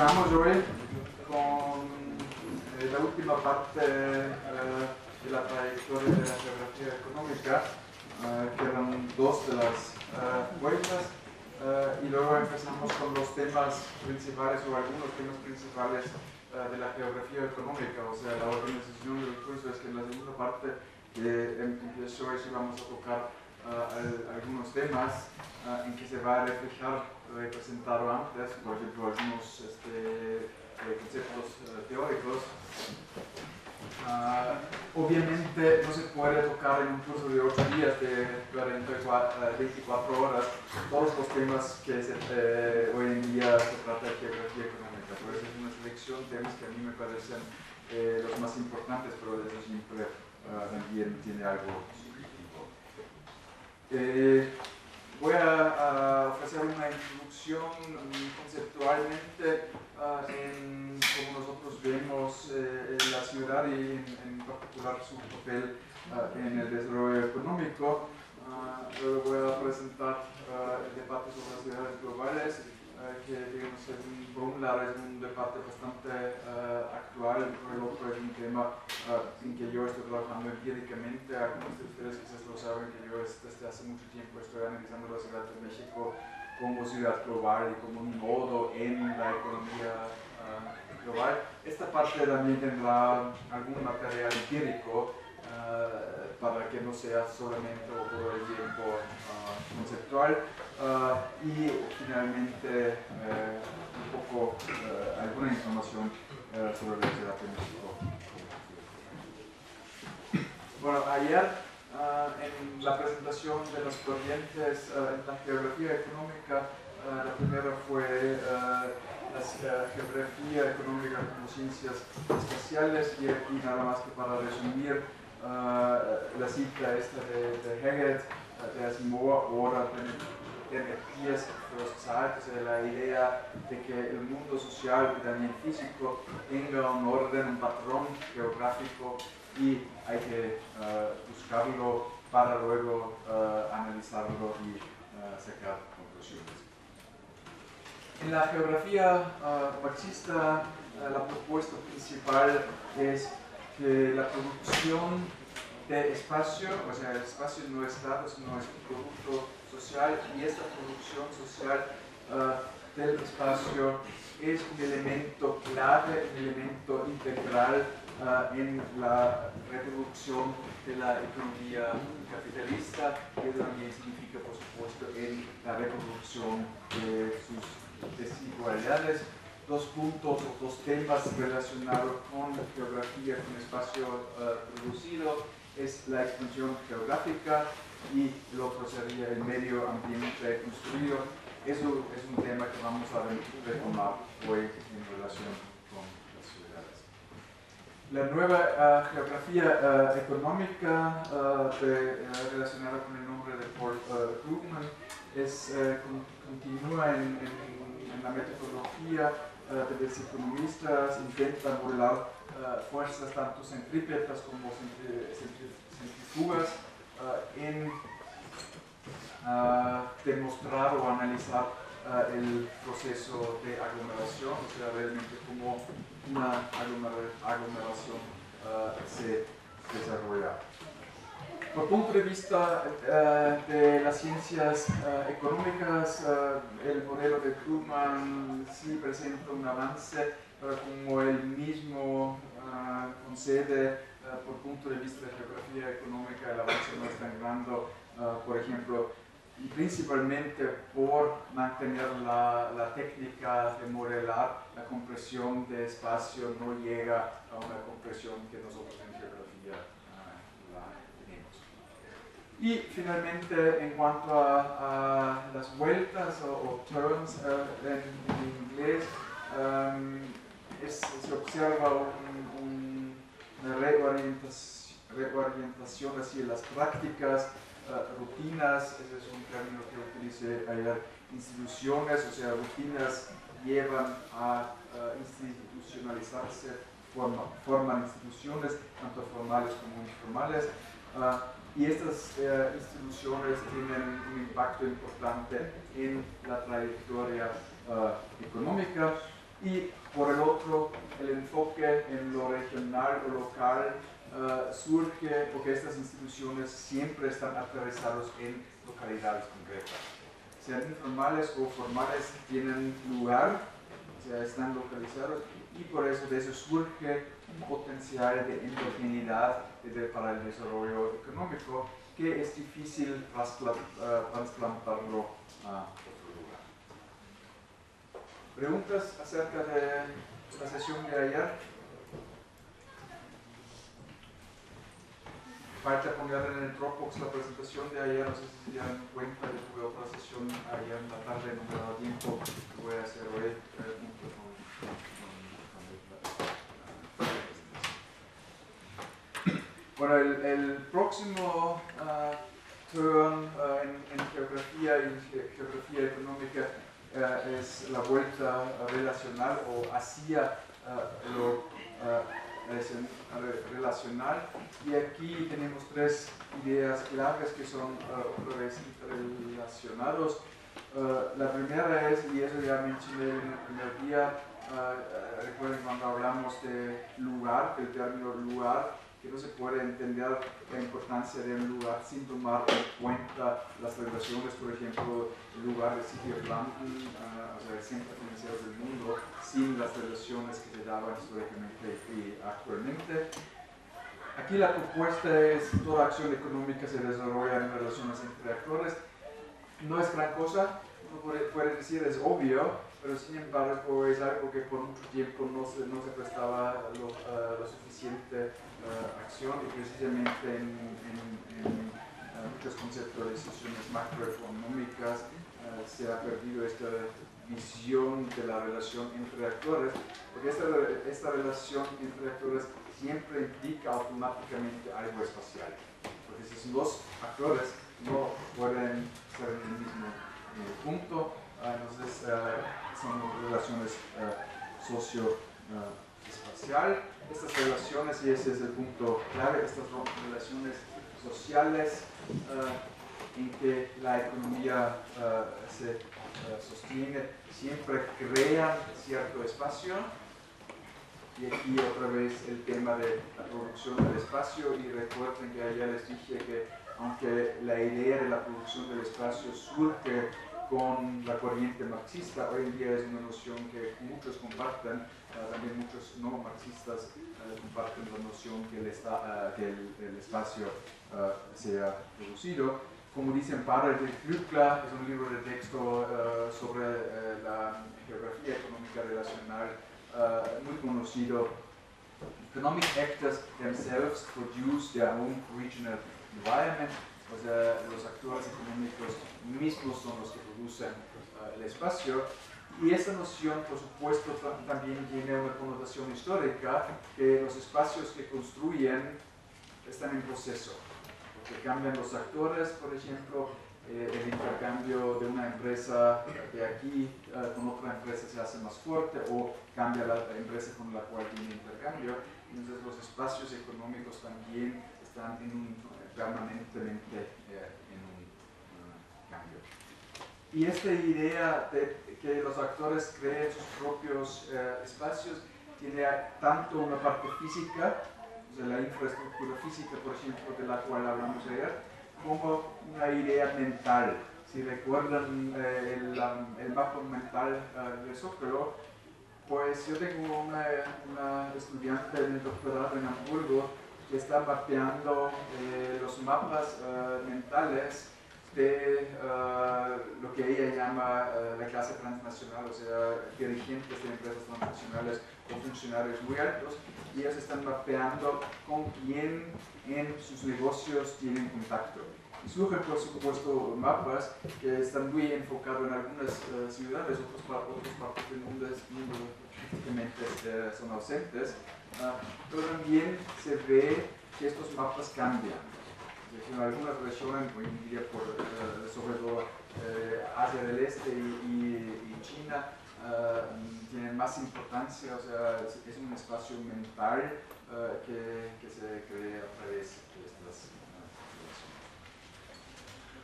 Continuamos hoy con eh, la última parte eh, de la trayectoria de la geografía económica, eh, que eran dos de las eh, vueltas, eh, y luego empezamos con los temas principales o algunos temas principales eh, de la geografía económica, o sea, la organización del curso. Es que en la segunda parte em- empezó hoy sí vamos a tocar al- algunos temas en que se va a reflejar presentado antes, por ejemplo, algunos este, eh, conceptos eh, teóricos. Ah, obviamente no se puede tocar en un curso de 8 días de 44, eh, 24 horas todos los temas que se, eh, hoy en día se trata de geografía económica. Por eso es una selección de temas que a mí me parecen eh, los más importantes, pero eso siempre ah, también tiene algo subjetivo. Eh, voy a, ofrecer una introducción conceptualmente ah, en cómo nosotros vemos eh, la ciudad y en, particular su papel ah, en el desarrollo económico. Luego voy a presentar el debate sobre las ciudades globales, que digamos, es un, por un lado es un debate bastante ah, actual, por el otro es un tema ah, en que yo estoy trabajando empíricamente. Algunos de ustedes quizás lo saben que yo es- desde hace mucho tiempo estoy analizando la Ciudad de México como ciudad global y como un nodo en la economía global. Esta parte también tendrá algún material empírico para que no sea solamente todo el tiempo ah, conceptual. Ah, y finalmente eh, un poco eh, alguna información eh, sobre la Ciudad de México. Bueno, ayer ah, en la presentación de las corrientes en la geografía económica, la primera fue la geografía económica como ciencias espaciales y aquí nada más que para resumir la cita esta de, Hegel, ah, de Asimov, ahora den Pies Zahlt, o sea, la idea de que el mundo social y también físico tenga un orden, un patrón geográfico y hay que buscarlo para luego eh, analizarlo y eh, sacar conclusiones. En la geografía marxista, eh, la propuesta principal es que la producción de espacio, o sea, el espacio no es dato, sino es un producto social y esta producción social eh, del espacio es un elemento clave, un elemento integral ah, en la reproducción de la economía capitalista, que también significa, por supuesto, en la reproducción de sus desigualdades. Dos puntos o dos temas relacionados con la geografía, con espacio ah, producido, es la expansión geográfica y el otro sería el medio ambiente construido. Eso es un tema que vamos a retomar hoy en relación con las ciudades. La nueva ah, geografía ah, económica de- relacionada con el nombre de Paul Krugman eh, continúa en, en- en la metodología de los economistas, intenta modelar ah, fuerzas tanto centrípetas como centri- centri- centrífugas ah, en demostrar o analizar el proceso de aglomeración, o sea, realmente cómo una aglomera- aglomeración se desarrolla. Por punto de vista eh, de las ciencias eh, económicas, eh, el modelo de Krugman sí presenta un avance, pero como él mismo concede por punto de vista de geografía económica, el avance no es tan grande, por ejemplo, y principalmente por mantener la, la técnica de modelar la compresión de espacio no llega a una compresión que nosotros en geografía. Y finalmente, en cuanto a, las vueltas o, turns eh, en, inglés, em, se observa un- un- una reorientación, reorientación hacia las prácticas, eh, rutinas, ese es un término que utilicé ayer, instituciones, o sea, rutinas llevan a institucionalizarse, forma- forman instituciones, tanto formales como informales, y estas instituciones tienen un impacto importante en la trayectoria económica y por el otro el enfoque en lo regional o local surge porque estas instituciones siempre están aterrizadas en localidades concretas. Sean informales o formales, tienen lugar, o sea, están localizados y por eso de eso surge potencial de endogeneidad para el desarrollo económico que es difícil eh, trasplantarlo a otro lugar. ¿Preguntas acerca de la sesión de ayer? falta poner en el Dropbox la presentación de ayer, no sé si se dieron cuenta, yo tuve otra sesión ayer en la tarde, no me daba tiempo, voy a hacer hoy junto con, Bueno, el, el próximo uh, turn uh, en, en, geografía y geografía económica uh, es la vuelta relacional o hacia lo relacional y aquí tenemos tres ideas claves que son. Uh, la primera es, y eso ya mencioné en el primer día, recuerden cuando hablamos de lugar, del término lugar, que no se puede entender la importancia de un lugar sin tomar en cuenta las relaciones, por ejemplo, el lugar de sitio London, uh, o sea, el centro financiero del mundo, sin las relaciones que se daban históricamente y actualmente. Aquí la propuesta es toda acción económica se desarrolla en relaciones entre actores. No es gran cosa, uno puede decir es obvio, pero sin embargo es algo que por mucho tiempo no se, no se prestaba lo, uh, suficiente uh, acción y precisamente en, en, en uh, muchos conceptos de decisiones macroeconómicas se ha perdido esta visión de la relación entre actores, porque esta, esta relación entre actores siempre implica automáticamente algo espacial, porque si dos actores no pueden ser en el mismo eh, punto, entonces son relaciones uh, socio-espacial. estas relaciones, y ese es el punto clave, estas relaciones sociales en que la economía se sostiene, siempre crean cierto espacio. Y aquí otra vez el tema de la producción del espacio y recuerden que ayer les dije que aunque la idea de la producción del espacio surge con la corriente marxista. Hoy en día es una noción que muchos comparten, uh, también muchos no marxistas uh, comparten la noción que el, esta, uh, que el, el espacio sea producido. Como dicen padres de Klückler, es un libro de texto sobre la geografía económica relacional muy conocido. Economic actors themselves produce their own regional environment o sea, los actores económicos mismos son los que producen uh, el espacio. Y esta noción, por supuesto, también tiene una connotación histórica, que los espacios que construyen están en proceso, porque cambian los actores, por ejemplo, eh, el intercambio de una empresa de aquí uh, con otra empresa se hace más fuerte o cambia la empresa con la cual tiene intercambio. Entonces los espacios económicos también están en un permanentemente eh, en un cambio. Y esta idea de que los actores creen sus propios eh, espacios tiene tanto una parte física, o la infraestructura física, por ejemplo, de la cual hablamos ayer, como una idea mental. Si recuerdan eh, el, el, mapa mental de Zócalo, pues yo tengo una, una estudiante en el doctorado en Hamburgo que está mapeando eh, los mapas uh, mentales de uh, lo que ella llama uh, la clase transnacional, o sea, dirigentes de empresas transnacionales o funcionarios muy altos, y ellos están mapeando con quién en sus negocios tienen contacto. Surgen, por supuesto, mapas que están muy enfocados en algunas ciudades, otras partes del mundo, mundo prácticamente son ausentes, Ah, pero también se ve que estos mapas cambian. En algunas regiones, hoy en día por, eh, sobre todo eh, Asia del Este y, China, ah, tienen más importancia, o sea, es, un espacio mental que, que, se crea a través de estas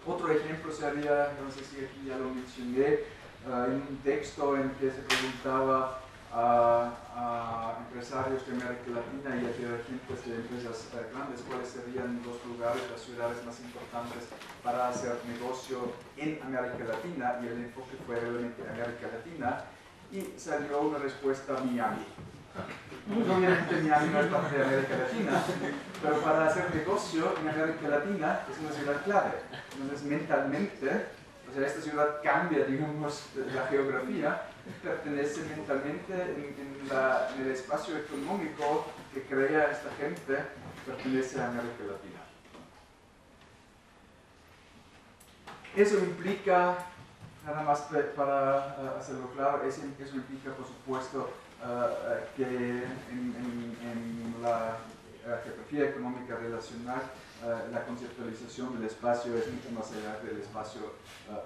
Otro ejemplo sería, no sé si aquí ya lo mencioné, en un texto en que se preguntaba a, empresarios de América Latina y a dirigentes de empresas eh, grandes cuáles serían los lugares, las ciudades más importantes para hacer negocio en América Latina y el enfoque fue realmente América Latina y salió una respuesta Miami. Obviamente Miami no es parte de América Latina, pero para hacer negocio en América Latina es una ciudad clave. Entonces mentalmente, o sea, esta ciudad cambia, digamos, la geografía pertenece mentalmente en, el espacio económico que crea esta gente, pertenece a América Latina. Eso implica, nada más para uh, hacerlo claro, eso, implica por supuesto uh, uh, que en, la geografía económica relacional la conceptualización del espacio es mucho más allá del espacio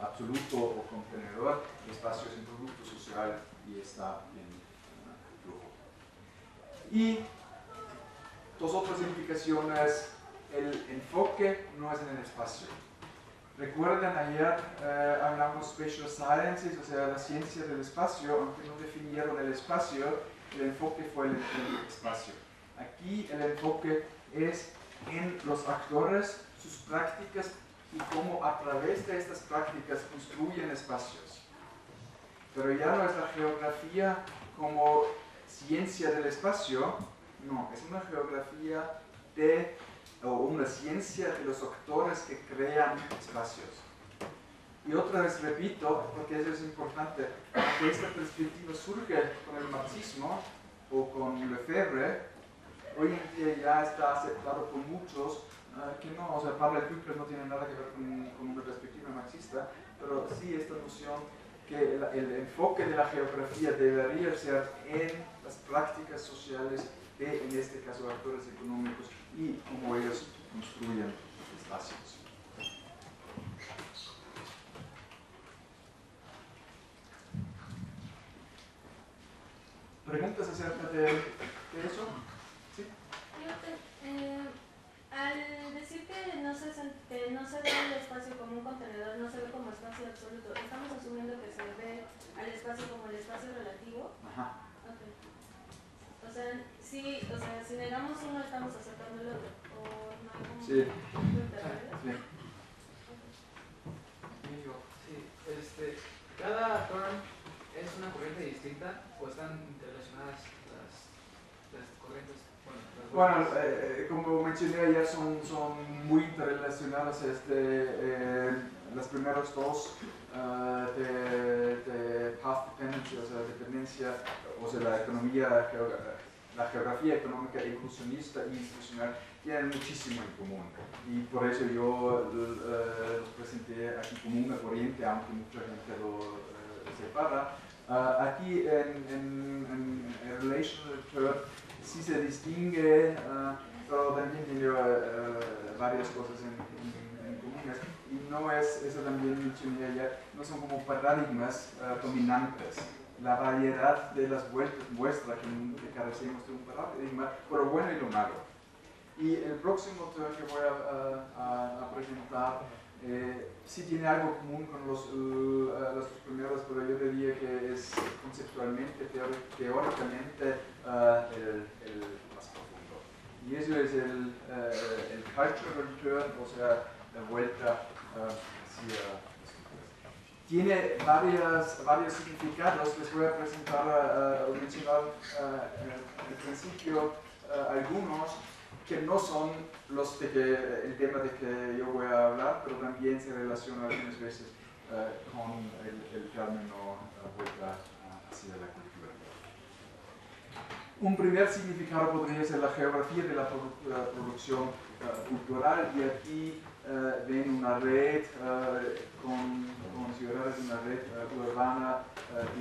absoluto o contenedor, el espacio es un producto social y está en flujo. Y dos otras implicaciones, el enfoque no es en el espacio. Recuerden, ayer eh, hablamos Spatial Sciences, o sea, la ciencia del espacio, aunque no definieron el espacio, el enfoque fue el, el espacio. Aquí el enfoque es en los actores, sus prácticas y cómo a través de estas prácticas construyen espacios. Pero ya no es la geografía como ciencia del espacio, no, es una geografía de, o una ciencia de los actores que crean espacios. Y otra vez repito, porque eso es importante, que esta perspectiva surge con el marxismo o con Lefebvre, hoy en día ya está aceptado por muchos que no, o sea, Pablo Kupfer no tiene nada que ver con, una perspectiva marxista, pero sí esta noción que el, enfoque de la geografía debería ser en las prácticas sociales de, en este caso, actores económicos y cómo ellos construyen espacios. ¿Preguntas acerca de eso? Eh, al decir que no, se, que no se ve el espacio como un contenedor, no se ve como espacio absoluto, ¿estamos asumiendo que se ve al espacio como el espacio relativo? Ajá. Okay. O sea, sí, o sea, si negamos uno, estamos aceptando el otro. ¿O no hay como sí. sí. Sí, este, cada turn es una corriente distinta o están interrelacionadas bueno, eh, como mencioné ayer, son, son muy interrelacionadas este, eh, las primeras dos uh, de, de, path dependency, o sea, dependencia, o sea, la economía, la geografía económica inclusionista e institucional tienen muchísimo en común. Y por eso yo uh, los presenté aquí como una corriente, aunque mucha gente lo uh, separa. aquí en, en, en, Relational Third sí se distingue, uh, pero también tiene uh, varias cosas en, en. Y no es, eso también mencioné ayer, no son como paradigmas uh, dominantes. La variedad de las vueltas muestra que, que carecemos de un paradigma, pero bueno y lo malo. Y el próximo tema que voy a presentar eh, sí tiene algo común con los, uh, los primeros, pero yo diría que es conceptualmente, teóricamente, uh, el, el, más profundo. Y eso es el, uh, el cultural return, o sea, la vuelta hacia tiene varias, varios significados, les voy a presentar o mencionar al principio algunos que no son los de que, el tema de que yo voy a hablar, pero también se relaciona algunas veces uh, con el, el término uh, vuelta hacia la cultura. Un primer significado podría ser la geografía de la, produ producción uh, cultural y aquí ven una red con, con, ciudades, una red urbana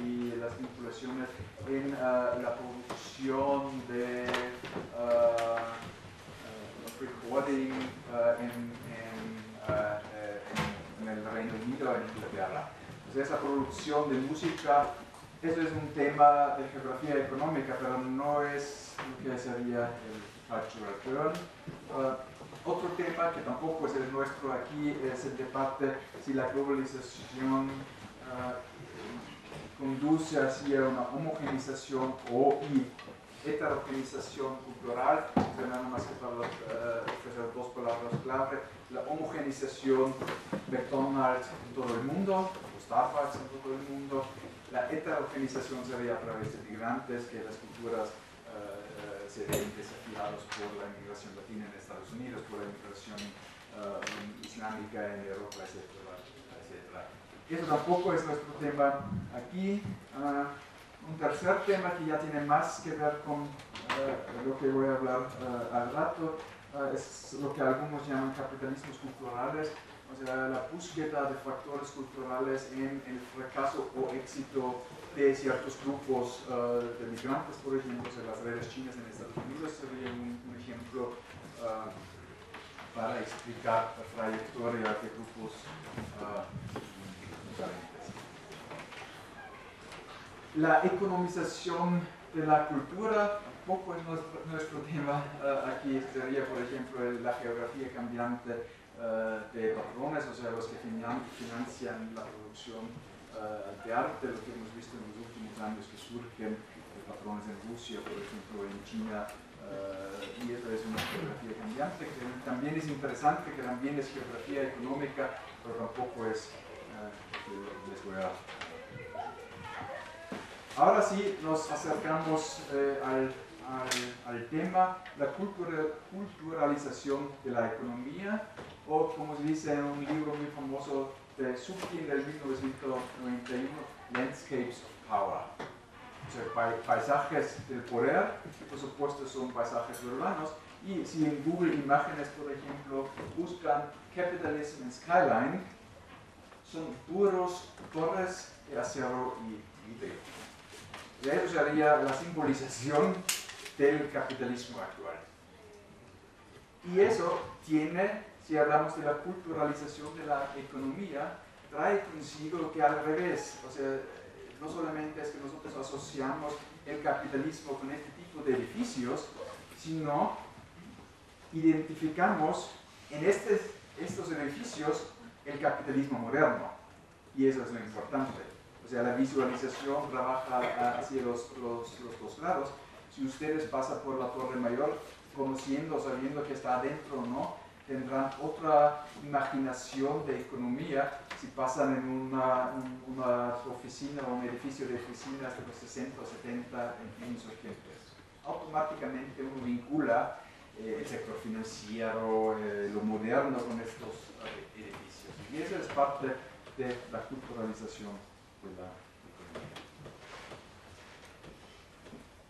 y las vinculaciones en la producción de recording en, en, uh, en, el Reino Unido, en Inglaterra. Entonces esa producción de música, eso es un tema de geografía económica, pero no es lo que sería el cultural turn. Uh, otro tema que tampoco es el nuestro aquí es el debate si la globalización uh, conduce hacia una homogenización o y heterogenización cultural, nada más que para uh, dos palabras clave, la homogenización McDonald's en todo el mundo, Starbucks en todo el mundo, la heterogenización sería a través de migrantes, que las culturas uh, se ven desafiadas por la inmigración latina en Estados Unidos, por la inmigración islámica en Europa, etcétera. Eso tampoco es nuestro tema aquí. Uh, un tercer tema que ya tiene más que ver con lo que voy a hablar al rato es lo que algunos llaman capitalismos culturales, o sea, la búsqueda de factores culturales en el fracaso o éxito de ciertos grupos de migrantes, por ejemplo, las redes chinas en Estados Unidos sería un, ejemplo uh, para explicar la trayectoria de grupos diferentes. La economización de la cultura, poco es nuestro, nuestro tema aquí, sería por ejemplo la geografía cambiante de patrones, o sea, los que financian la producción uh, de arte, lo que hemos visto en los últimos años que surgen de patrones en Rusia, por ejemplo, en China, uh, y esta es una geografía cambiante, que también es interesante, que también es geografía económica, pero tampoco es uh, les voy a... Ahora sí nos acercamos eh, al, al, al, tema, la cultura, culturalización de la economía, o como se dice en un libro muy famoso de Subkin del 1991, Landscapes of Power. O sea, paisajes del poder, por supuesto son paisajes urbanos, y si en Google Imágenes, por ejemplo, buscan Capitalism and Skyline, son puros torres de acero y vidrio. Y eso sería la simbolización del capitalismo actual. Y eso tiene si hablamos de la culturalización de la economía, trae consigo que al revés, o sea, no solamente es que nosotros asociamos el capitalismo con este tipo de edificios, sino identificamos en estos edificios el capitalismo moderno. Y eso es lo importante. O sea, la visualización trabaja hacia los, los, los dos lados. Si ustedes pasan por la Torre Mayor, conociendo, sabiendo que está adentro no, tendrán otra imaginación de economía si pasan en una, una oficina o un edificio de oficinas de los 60 o 70 en insurgentes. Automáticamente uno vincula eh, el sector financiero, eh, lo moderno con estos eh, edificios. Y eso es parte de la culturalización la economía.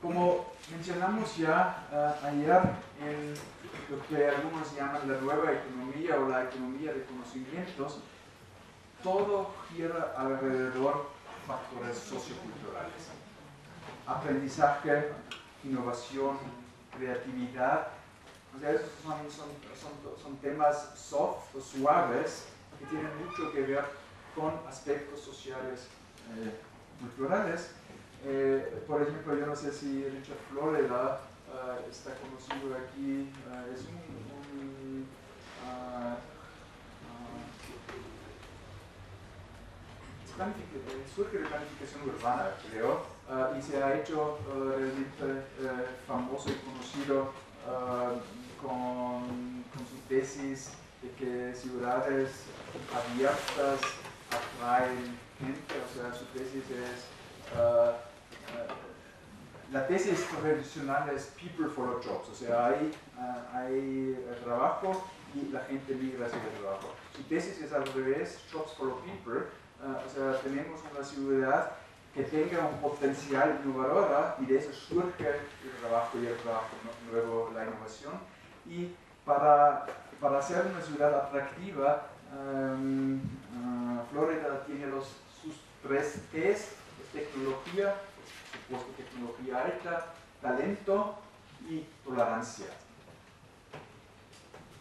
Como mencionamos ya ayer en lo que algunos llaman la nueva economía o la economía de conocimientos, todo gira alrededor de factores socioculturales. Aprendizaje, innovación, creatividad. O sea, esos son, son, son, temas soft o suaves que tienen mucho que ver con aspectos sociales eh, culturales. Eh, por ejemplo, yo no sé si Richard Florida uh, está conocido aquí, uh, es un, un uh, surge de planificación urbana, creo, y se ha hecho realmente famoso y conocido con, con su tesis de que ciudades abiertas atraen o sea, su tesis es la tesis tradicional es people follow jobs, o sea, hay, uh, hay trabajo y la gente migra hacia el trabajo. Su tesis es al revés, jobs follow people, uh, o sea, tenemos una ciudad que tenga un potencial innovador y de eso surge el trabajo y el trabajo nuevo, la innovación. Y para, para hacer una ciudad atractiva, um, uh, Florida tiene los, tres T's, tecnología, supuesto tecnología alta, talento y tolerancia.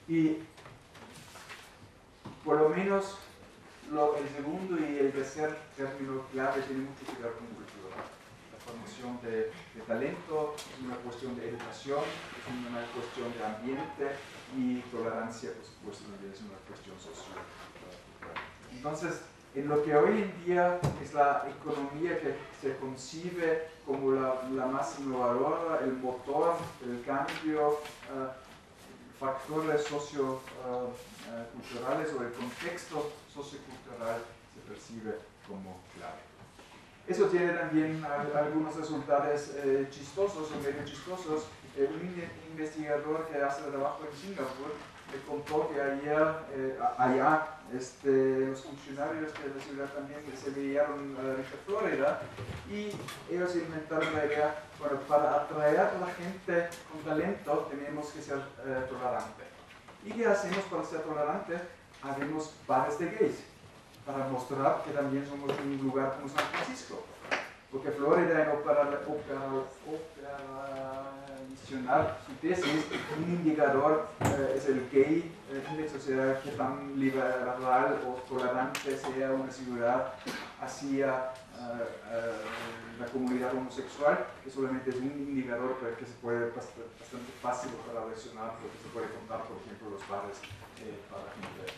Y por lo menos el segundo y el tercer término clave tiene mucho que ver con cultura. La formación de, de, talento es una cuestión de educación, es una cuestión de ambiente, y tolerancia, por supuesto, también es una cuestión social. Entonces, en lo que hoy en día es la economía que se concibe como la, más innovadora, el motor del cambio, uh, factores socioculturales o el contexto sociocultural se percibe como clave. Eso tiene también algunos resultados eh, chistosos o medio chistosos. un investigador que hace trabajo en Singapur me contó que ayer, eh, allá este, los funcionarios de la ciudad también se veían eh, en Florida y ellos inventaron la idea, bueno, para atraer a la gente con talento tenemos que ser eh, tolerantes. ¿Y qué hacemos para ser tolerantes? Haremos bares de gays para mostrar que también somos un lugar como San Francisco. Porque Florida en operacional su tesis, un indicador eh, es el gay index, o sea, que tan liberal o tolerante sea una ciudad hacia eh, eh, la comunidad homosexual, que solamente es un indicador pero que se puede bastante fácil para relacionar, porque se puede contar, por ejemplo, los bares para gente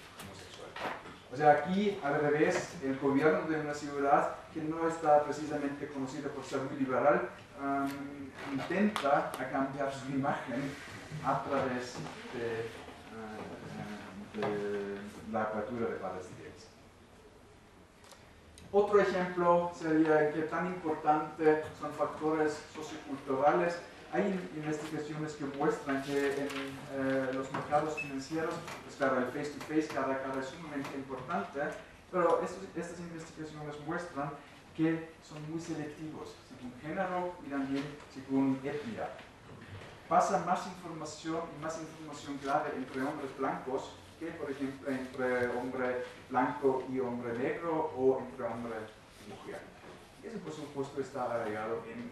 o sea, aquí al revés, el gobierno de una ciudad que no está precisamente conocida por ser muy liberal, um, intenta cambiar su imagen a través de, de la apertura de bares Otro ejemplo sería que tan importante son factores socioculturales. Hay investigaciones que muestran que en eh, los mercados financieros, pues claro, el face-to-face cada, cada es sumamente importante, pero estas investigaciones muestran que son muy selectivos, según género y también según etnia. Pasa más información y más información clave entre hombres blancos que, por ejemplo, entre hombre blanco y hombre negro o entre hombre y mujer. Y eso, por supuesto, está agregado en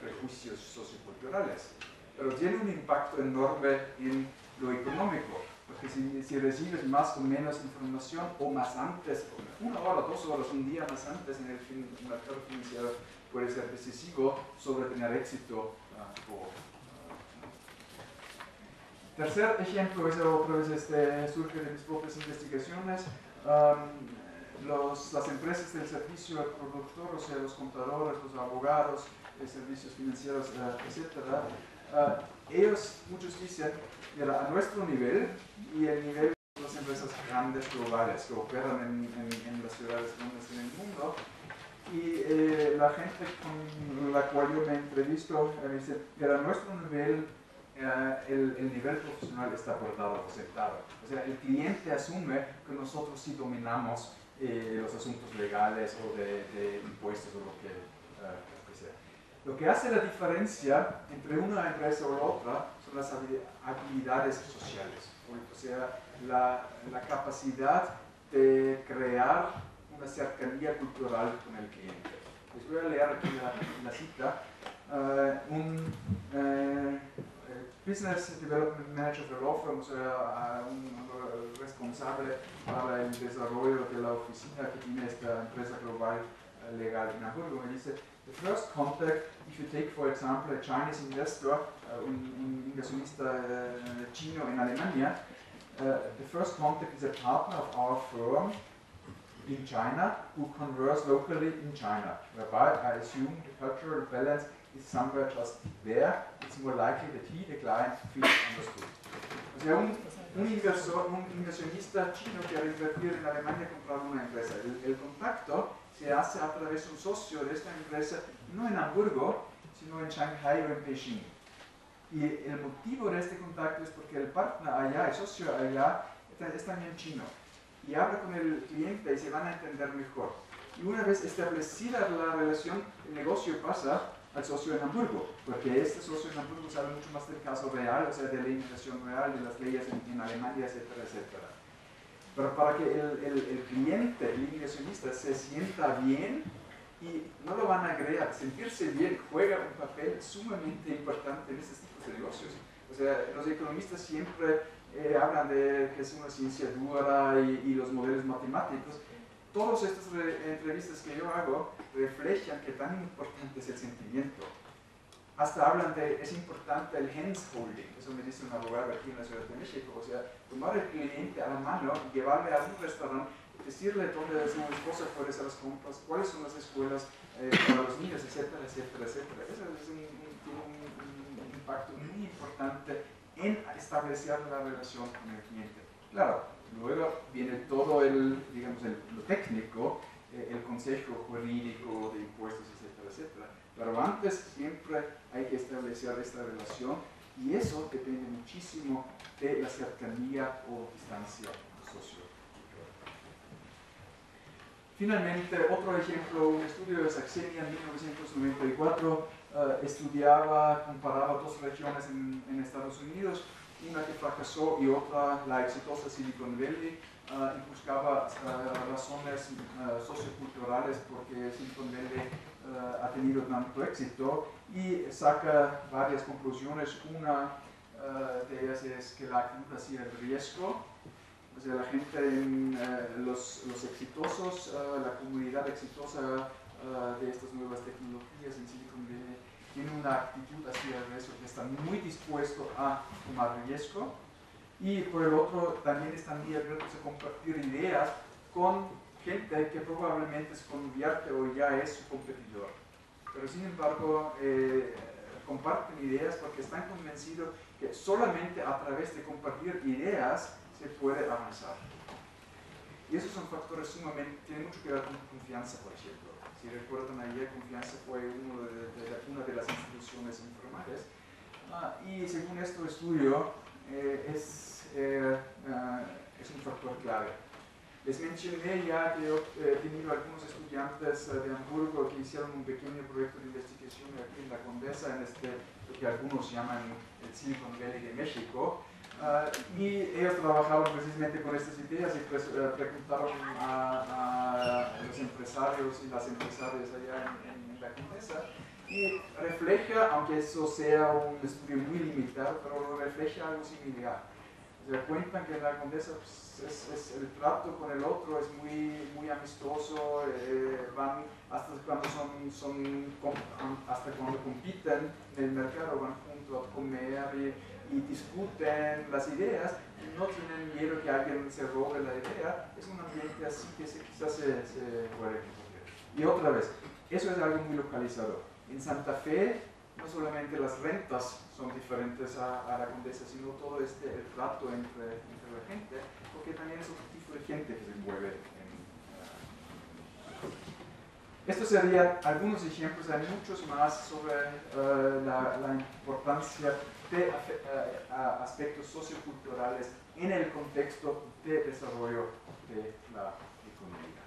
prejuicios socioculturales, pero tiene un impacto enorme en lo económico, porque si, si, recibes más o menos información o más antes, una hora, dos horas, un día más antes en el, mercado financiero puede ser decisivo sobre tener éxito uh, uh, Tercer ejemplo es otra vez este, surge de mis propias investigaciones. Um, las empresas del servicio al productor, o sea, los contadores, los abogados, servicios financieros, etcétera, uh, ellos, muchos dicen, mira, a nuestro nivel y el nivel de las empresas grandes globales que operan en, en, las ciudades grandes en el mundo, y eh, la gente con la cual yo me entrevisto me dice, a nuestro nivel eh, el, el, nivel profesional está por dado, aceptado. O sea, el cliente asume que nosotros sí dominamos eh, los asuntos legales o de, de impuestos o lo que, lo que hace la diferencia entre una empresa o la otra son las habilidades sociales, o sea, la, la capacidad de crear una cercanía cultural con el cliente. Les voy a leer aquí cita. Uh, un uh, Business Development Manager de law firm, o sea, un responsable para el desarrollo de la oficina que tiene esta empresa global legal en Hamburgo, me dice, The first contact, if you take for example a Chinese investor, uh, un, inversionista chino en Alemania, the first contact is a partner of our firm in China who converse locally in China, whereby I assume the cultural balance is somewhere just there. It's more likely that he, the client, feels understood. O un, un, inversor, un inversionista chino que al invertir en Alemania compraba una empresa. El, el contacto se hace a través de un socio de esta empresa, no en Hamburgo, sino en Shanghai o en Beijing. Y el motivo de este contacto es porque el partner allá, el socio allá, es también chino. Y habla con el cliente y se van a entender mejor. Y una vez establecida la relación, el negocio pasa al socio en Hamburgo, porque este socio en Hamburgo sabe mucho más del caso real, o sea, de la inmigración real, de las leyes en, en Alemania, etcétera, etcétera. Pero para que el, el, el cliente, el inversionista, se sienta bien y no lo van a agregar, sentirse bien juega un papel sumamente importante en estos tipos de negocios. O sea, los economistas siempre eh, hablan de que es una ciencia dura y, y los modelos matemáticos. Todas estas entrevistas que yo hago reflejan que tan importante es el sentimiento. hasta hablan de, es importante el hands holding, eso me dice un abogado aquí en la Ciudad de México, o sea, tomar el cliente a la mano llevarle a un restaurante, decirle dónde su esposa puede hacer las compras, cuáles son las escuelas eh, para los niños, etcétera, etcétera, etcétera. Eso es un, un impacto muy importante en establecer la relación con el cliente. Claro, luego viene todo el, digamos, el, lo técnico, eh, el consejo jurídico de impuestos, etcétera, etcétera. Pero antes siempre hay que establecer esta relación y eso depende muchísimo de la cercanía o distancia social. Finalmente, otro ejemplo, un estudio de Saxenia en 1994 eh, estudiaba, comparaba dos regiones en, Estados Unidos, una que fracasó y otra, la exitosa Silicon Valley, uh, y buscaba uh, razones socioculturales porque Silicon Valley ha tenido tanto éxito y saca varias conclusiones. Una de ellas es que la actitud hacía riesgo, o sea, la gente, en, los, los, exitosos, la comunidad exitosa de estas nuevas tecnologías en Silicon Valley tiene una actitud hacia eso, que está muy dispuesto a tomar riesgo y por el otro también están muy abiertos a compartir ideas con gente que probablemente se convierte o ya es su competidor. Pero sin embargo, eh, comparten ideas porque están convencidos que solamente a través de compartir ideas se puede avanzar. Y esos son factores sumamente, tienen mucho que ver con confianza, por ejemplo. Si recuerdan, ayer confianza fue uno de, una de las instituciones informales. Ah, y según este estudio, eh, es, eh, ah, es un factor clave. Les mencioné ya que he tenido algunos estudiantes de Hamburgo que hicieron un pequeño proyecto de investigación aquí en la Condesa, en este, lo que algunos llaman el Silicon Valley de México, Uh, y ellos trabajaban precisamente con estas ideas y pues, uh, preguntaron a, los empresarios y las empresarias allá en, la Condesa y refleja, aunque eso sea un estudio muy limitado, pero refleja algo similar. Cuentan que la Condesa pues, es, es, el trato con el otro es muy, muy amistoso, eh, van hasta cuando, son, son, hasta cuando compiten en el mercado, van juntos a comer y y discuten las ideas y no tienen miedo que alguien se robe la idea, es un ambiente así que se, quizás se, se puede Y otra vez, eso es algo muy localizado. En Santa Fe, no solamente las rentas son diferentes a, a la condesa, sino todo este el trato entre, entre, la gente, porque también es otro tipo de gente que se mueve estos serían algunos ejemplos, hay muchos más sobre uh, la, importancia de aspectos socioculturales en el contexto de desarrollo de la economía.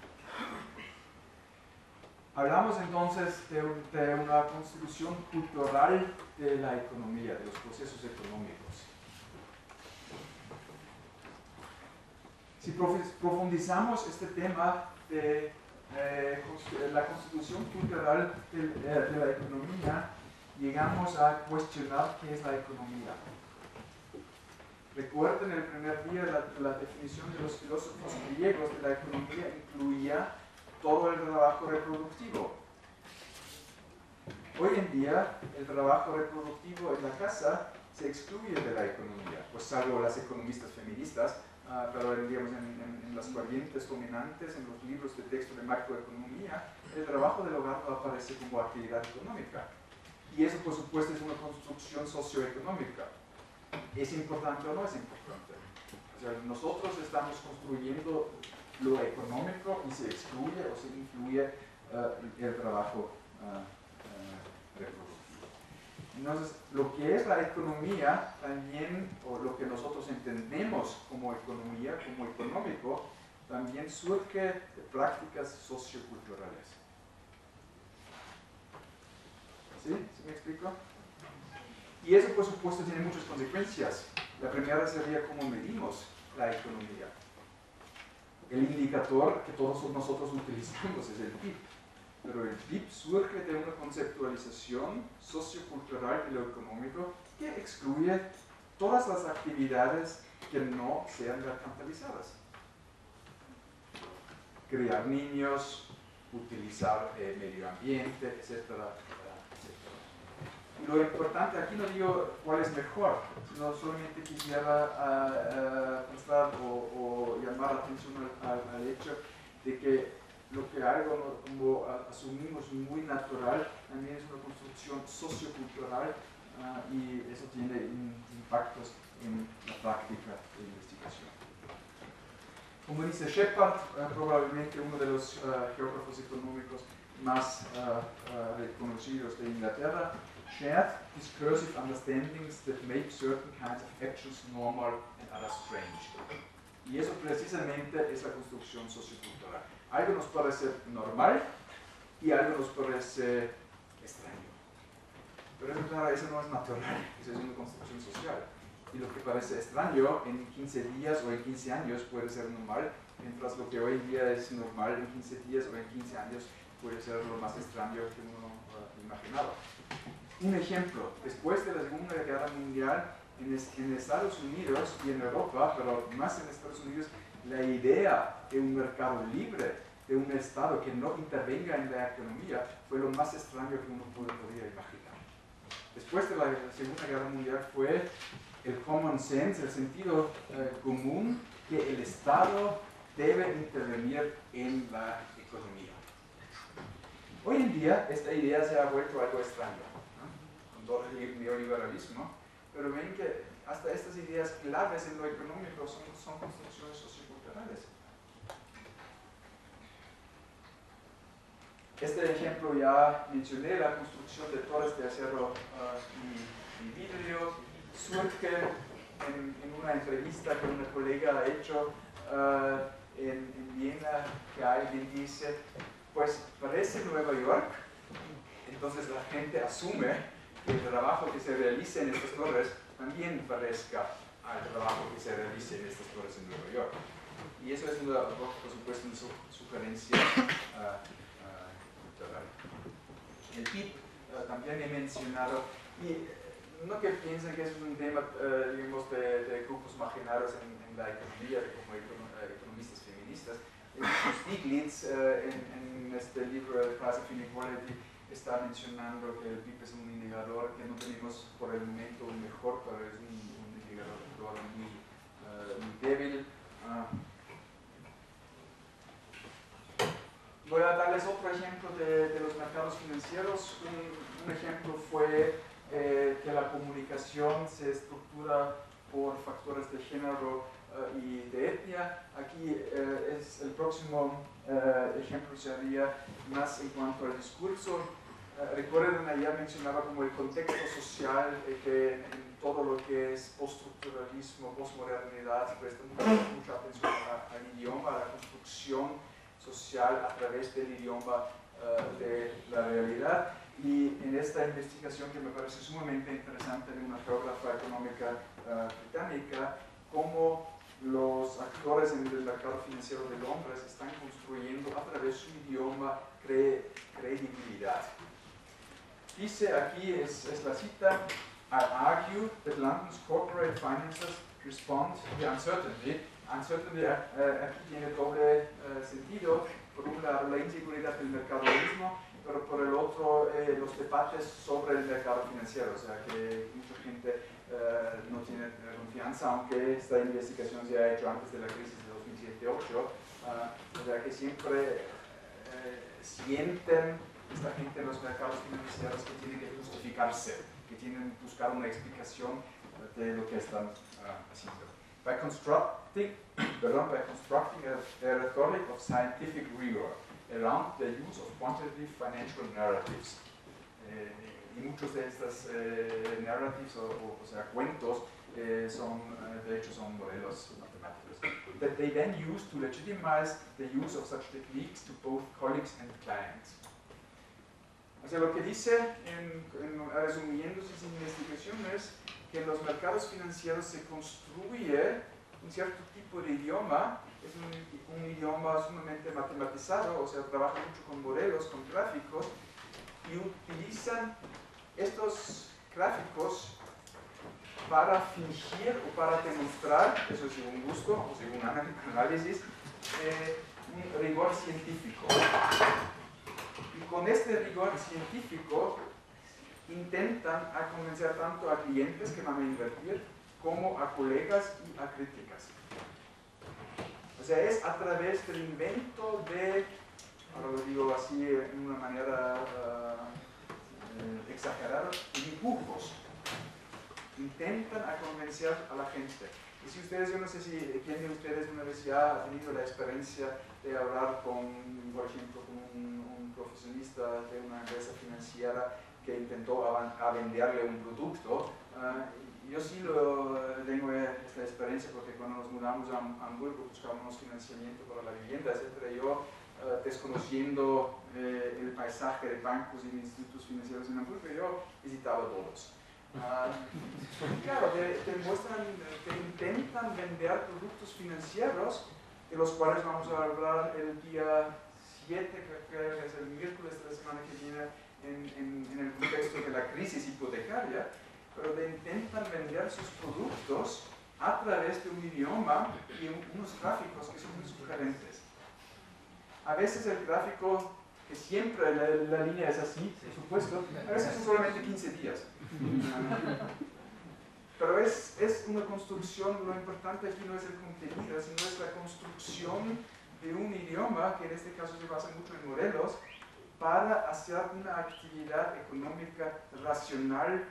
Hablamos entonces de, de, una constitución cultural de la economía, de los procesos económicos. Si profundizamos este tema de eh, la constitución cultural de, de la economía, llegamos a cuestionar qué es la economía. Recuerden el primer día la, la, definición de los filósofos griegos de la economía incluía todo el trabajo reproductivo. Hoy en día el trabajo reproductivo en la casa se excluye de la economía, pues salvo las economistas feministas, uh, digamos, en, las corrientes dominantes, en los libros de texto de macroeconomía, el trabajo del hogar no aparece como actividad económica. Y eso, por supuesto, es una construcción socioeconómica. ¿Es importante o no es importante? O sea, nosotros estamos construyendo lo económico y se excluye o se incluye uh, el trabajo uh, uh, reproductivo. Entonces, lo que es la economía también, o lo que nosotros entendemos como economía, como económico, también surge de prácticas socioculturales. ¿Sí? ¿Sí me explico? Y eso, por supuesto, tiene muchas consecuencias. La primera sería cómo medimos la economía. El indicador que todos nosotros utilizamos es el PIB. Pero el PIB surge de una conceptualización sociocultural y lo económico que excluye todas las actividades que no sean mercantilizadas. Criar niños, utilizar el medio ambiente, etc. lo importante, aquí no digo cuál es mejor, sino solamente quisiera mostrar o, llamar la atención al, hecho de que lo que algo como asumimos muy natural también es una construcción sociocultural ah, y eso tiene impactos en la práctica de investigación. Como dice Shepard, eh, probablemente uno de los uh, geógrafos económicos más uh, reconocidos de Inglaterra, shared discursive understandings that make certain kinds of actions normal and others strange. Y eso precisamente es la construcción sociocultural. Algo nos parece normal y algo nos parece extraño. Pero eso, claro, eso no es natural, eso es una construcción social y lo que parece extraño en 15 días o en 15 años puede ser normal, mientras lo que hoy día es normal en 15 días o en 15 años puede ser lo más extraño que uno imaginaba. Un ejemplo, después de la Segunda Guerra Mundial, en, en, Estados Unidos y en Europa, pero más en Estados Unidos, la idea de un mercado libre, de un Estado que no intervenga en la economía, fue lo más extraño que uno podía imaginar. Después de la Segunda Guerra Mundial fue el common sense, el sentido eh, común que el Estado debe intervenir en la economía. Hoy en día esta idea se ha vuelto algo extraño, con todo el neoliberalismo, pero ven que hasta estas ideas claves en lo económico son, son construcciones Este ejemplo ya mencioné, la construcción de torres de acero ah, y, y vidrio, surge en, una entrevista que una colega ha hecho uh, en, Viena, que alguien dice, pues parece Nueva York, entonces la gente asume que el trabajo que se realice en estas torres también parezca al trabajo que se realice en estas torres en Nueva York. Y eso es, una, por supuesto, una sugerencia uh, uh, cultural. El PIB también he mencionado, y no que piensen que es un tema, eh, digamos, de, grupos marginados en, la economía, como eh, economistas feministas. Stiglitz, eh, en, este libro de Class of Inequality, está mencionando que el PIB es un indicador que no tenemos por el momento un mejor, pero es un, indicador muy, muy débil. Ah. Voy a darles otro ejemplo de, los mercados financieros. un ejemplo fue eh, que la comunicación se estructura por factores de género eh, y de etnia. Aquí eh, es el próximo ejemplo sería más en cuanto al discurso. recuerden, ayer mencionaba como el contexto social que en todo lo que es poststructuralismo, postmodernidad, presta mucha, atención al idioma, a la construcción social a través del idioma de la realidad y en esta investigación que me parece sumamente interesante de una geógrafa económica uh, británica, cómo los actores en el mercado financiero de Londres están construyendo a través de su idioma cre credibilidad. Dice aquí, es, es la cita, I argue that London's corporate finances respond to uncertainty. Uncertainty uh, aquí tiene doble uh, sentido. Por un lado, la inseguridad del mercado mismo pero por el otro eh, los debates sobre el mercado financiero, o sea que mucha gente eh, no tiene confianza, aunque esta investigación se ha hecho antes de la crisis de 2007-2008, ah, o sea que siempre eh, sienten esta gente en los mercados financieros que tienen que justificarse, que tienen que buscar una explicación de lo que están uh, haciendo. By constructing, perdón, by constructing a, a rhetoric of scientific rigor, around the use of quantitative financial narratives. Eh, y muchos de estos eh, narratives, o, o, o, sea, cuentos, eh, son, eh, de hecho, son modelos matemáticos. That they then use to legitimize the use of such techniques to both colleagues and clients. O sea, lo que dice, en, en, resumiendo sus investigaciones, que en los mercados financieros se construye un cierto tipo de idioma es un, idioma sumamente matematizado, o sea, trabaja mucho con modelos, con gráficos, y utilizan estos gráficos para fingir o para demostrar, eso según gusto o según análisis, eh, un rigor científico. Y con este rigor científico intentan a convencer tanto a clientes que van a invertir como a colegas y a críticas. O sea, es a través del invento de, ahora lo digo así en una manera uh, exagerada, dibujos. Intentan a convencer a la gente. Y si ustedes, yo no sé si quién de ustedes una vez ya ha tenido la experiencia de hablar con, por ejemplo, con un, profesionista de una empresa financiera que intentó a, venderle un producto. Uh, yo sí lo tengo esta experiencia porque cuando nos mudamos a Hamburgo buscábamos financiamiento para la vivienda, etc. Yo, uh, desconociendo eh, el paisaje de bancos y de institutos financieros en Hamburgo, yo visitaba todos. Uh, claro, te, te, muestran, te intentan vender productos financieros de los cuales vamos a hablar el día 7, creo que es el miércoles de la semana que viene, en, en, en el contexto de la crisis hipotecaria pero te intentan vender sus productos a través de un idioma y unos gráficos que son muy sugerentes. A veces el gráfico, que siempre la, línea es así, por supuesto, a veces son solamente 15 días. Pero es, es una construcción, lo importante aquí no es el contenido, sino es la construcción de un idioma, que en este caso se basa mucho en modelos, para hacer una actividad económica racional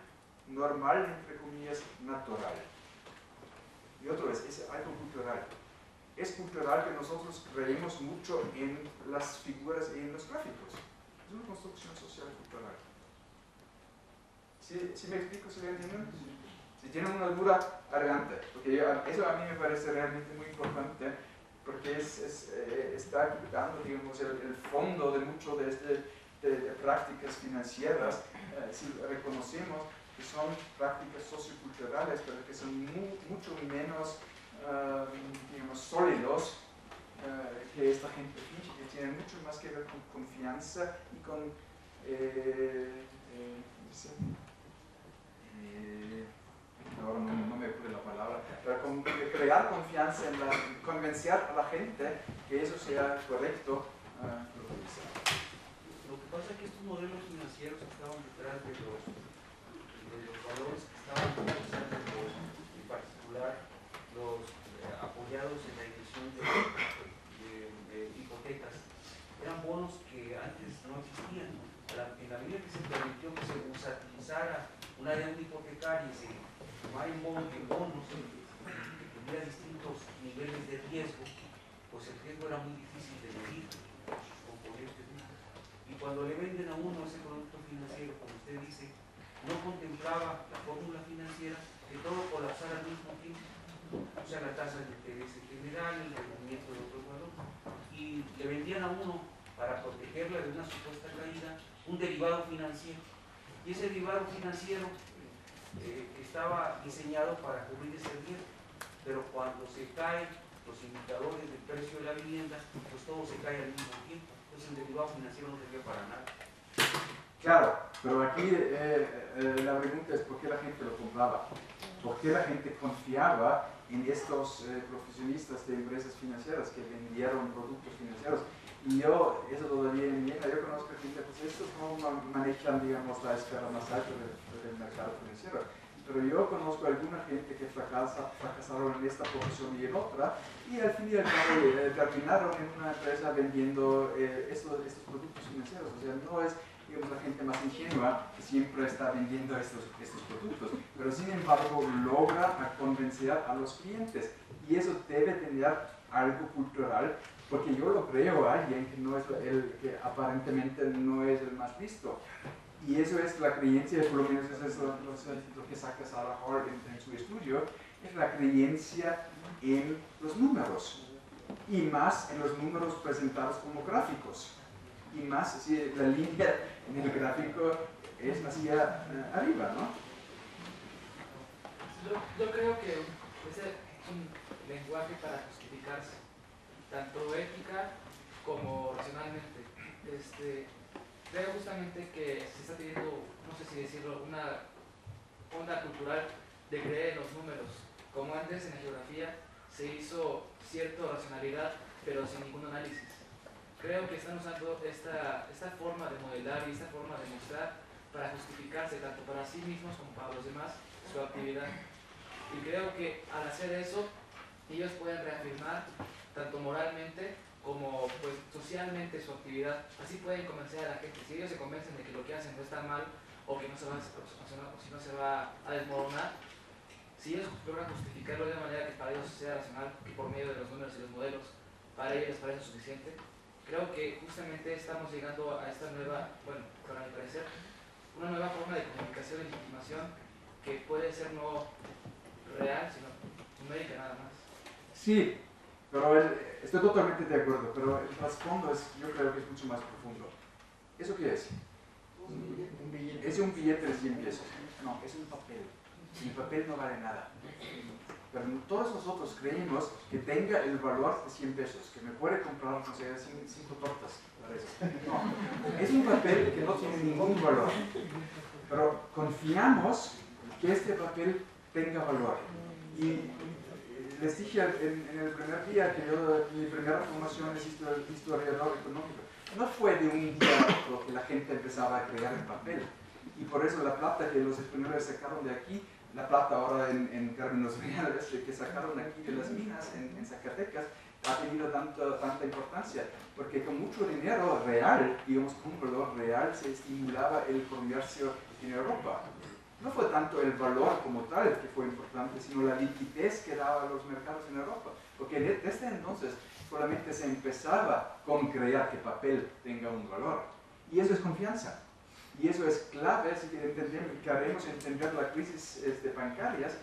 normal, entre comillas, natural. Y otra vez, es algo cultural. Es cultural que nosotros creemos mucho en las figuras y en los gráficos. Es una construcción social cultural. ¿Sí, me explico? ¿Sí me entienden? Si tienen una duda, adelante. Porque eso a mí me parece realmente muy importante porque es, es, eh, está dando digamos, el, fondo de mucho de, este, prácticas financieras. Eh, si reconocemos que son prácticas socioculturales, pero que son mucho menos, digamos, sólidos eh, que esta gente finge, que tienen mucho más que ver con confianza y con, eh, eh, ahora no, me ocurre la palabra, pero con crear confianza en la, convencer a la gente que eso sea correcto. Lo que pasa es que estos modelos financieros estaban detrás de los valores que estaban los, en particular los eh, apoyados en la emisión de, hipotecas, eran bonos que antes no existían. en la medida que se permitió que se utilizara una deuda hipotecaria y se tomara en bonos, en bonos que tuviera distintos niveles de riesgo, pues el riesgo era muy difícil de medir Y cuando le venden a uno ese producto financiero, como usted dice, no contemplaba la fórmula financiera que todo colapsara al mismo tiempo, o sea, la tasa de interés general, el rendimiento de otros valores, y le vendían a uno, para protegerla de una supuesta caída, un derivado financiero. Y ese derivado financiero eh, estaba diseñado para cubrir ese riesgo, pero cuando se caen los indicadores del precio de la vivienda, pues todo se cae al mismo tiempo. Entonces el derivado financiero no servía para nada. Claro, pero aquí eh, eh, la pregunta es por qué la gente lo compraba, por qué la gente confiaba en estos eh, profesionistas de empresas financieras que vendieron productos financieros. Y yo, eso todavía en Viena, yo conozco gente, pues estos no manejan, digamos, la esfera más alta del, mercado financiero. Pero yo conozco a alguna gente que fracasa, fracasaron en esta profesión y en otra, y al fin y al cabo terminaron en una empresa vendiendo estos, estos productos financieros. O sea, no es digamos, la gente más ingenua que siempre está vendiendo estos, estos productos, pero sin embargo logra convencer a los clientes y eso debe tener algo cultural porque yo lo creo a alguien que, no es el, que aparentemente no es el más visto. Y eso es la creencia, por lo menos eso es lo, que saca Sarah Hart en, su estudio, es la creencia en los números y más en los números presentados como gráficos y más si la línea en el gráfico es hacia uh, arriba, ¿no? Yo, yo creo que es un lenguaje para justificarse, tanto ética como racionalmente. Este, creo justamente que se está teniendo, no sé si decirlo, una onda cultural de creer en los números. Como antes en la geografía se hizo cierta racionalidad, pero sin ningún análisis creo que están usando esta, esta forma de modelar y esta forma de mostrar para justificarse tanto para sí mismos como para los demás su actividad. Y creo que al hacer eso, ellos pueden reafirmar tanto moralmente como pues, socialmente su actividad. Así pueden convencer a la gente. Si ellos se convencen de que lo que hacen no está mal o que no se va, o si no se va a desmoronar, si ellos logran justificarlo de una manera que para ellos sea racional, que por medio de los números y los modelos, para ellos les parece suficiente, creo que justamente estamos llegando a esta nueva, bueno, para mi parecer, una nueva forma de comunicación y legitimación que puede ser no real, sino numérica nada más. Sí, pero estoy totalmente de acuerdo, pero el trasfondo es, yo creo que es mucho más profundo. ¿Eso qué es? Un billete. Es un billete de 100 pesos. No, es un papel. El papel no vale nada. Pero todos nosotros creemos que tenga el valor de 100 pesos, que me puede comprar, no sé, 5 tortas. No, es un papel que no tiene ningún valor. Pero confiamos que este papel tenga valor. Y les dije en, el primer día que yo, mi primera formación es historiador económico. No fue de un día a que la gente empezaba a crear el papel. Y por eso la plata que los españoles sacaron de aquí, la plata ahora en, términos reales que sacaron aquí de las minas en, Zacatecas, ha tenido tanto, tanta importancia, porque con mucho dinero real, digamos con un valor real, se estimulaba el comercio en Europa no fue tanto el valor como tal que fue importante, sino la liquidez que daba a los mercados en Europa. Porque desde entonces solamente se empezaba con crear que papel tenga un valor. Y eso es confianza. Y eso es clave si queremos entender la crisis este, bancarias.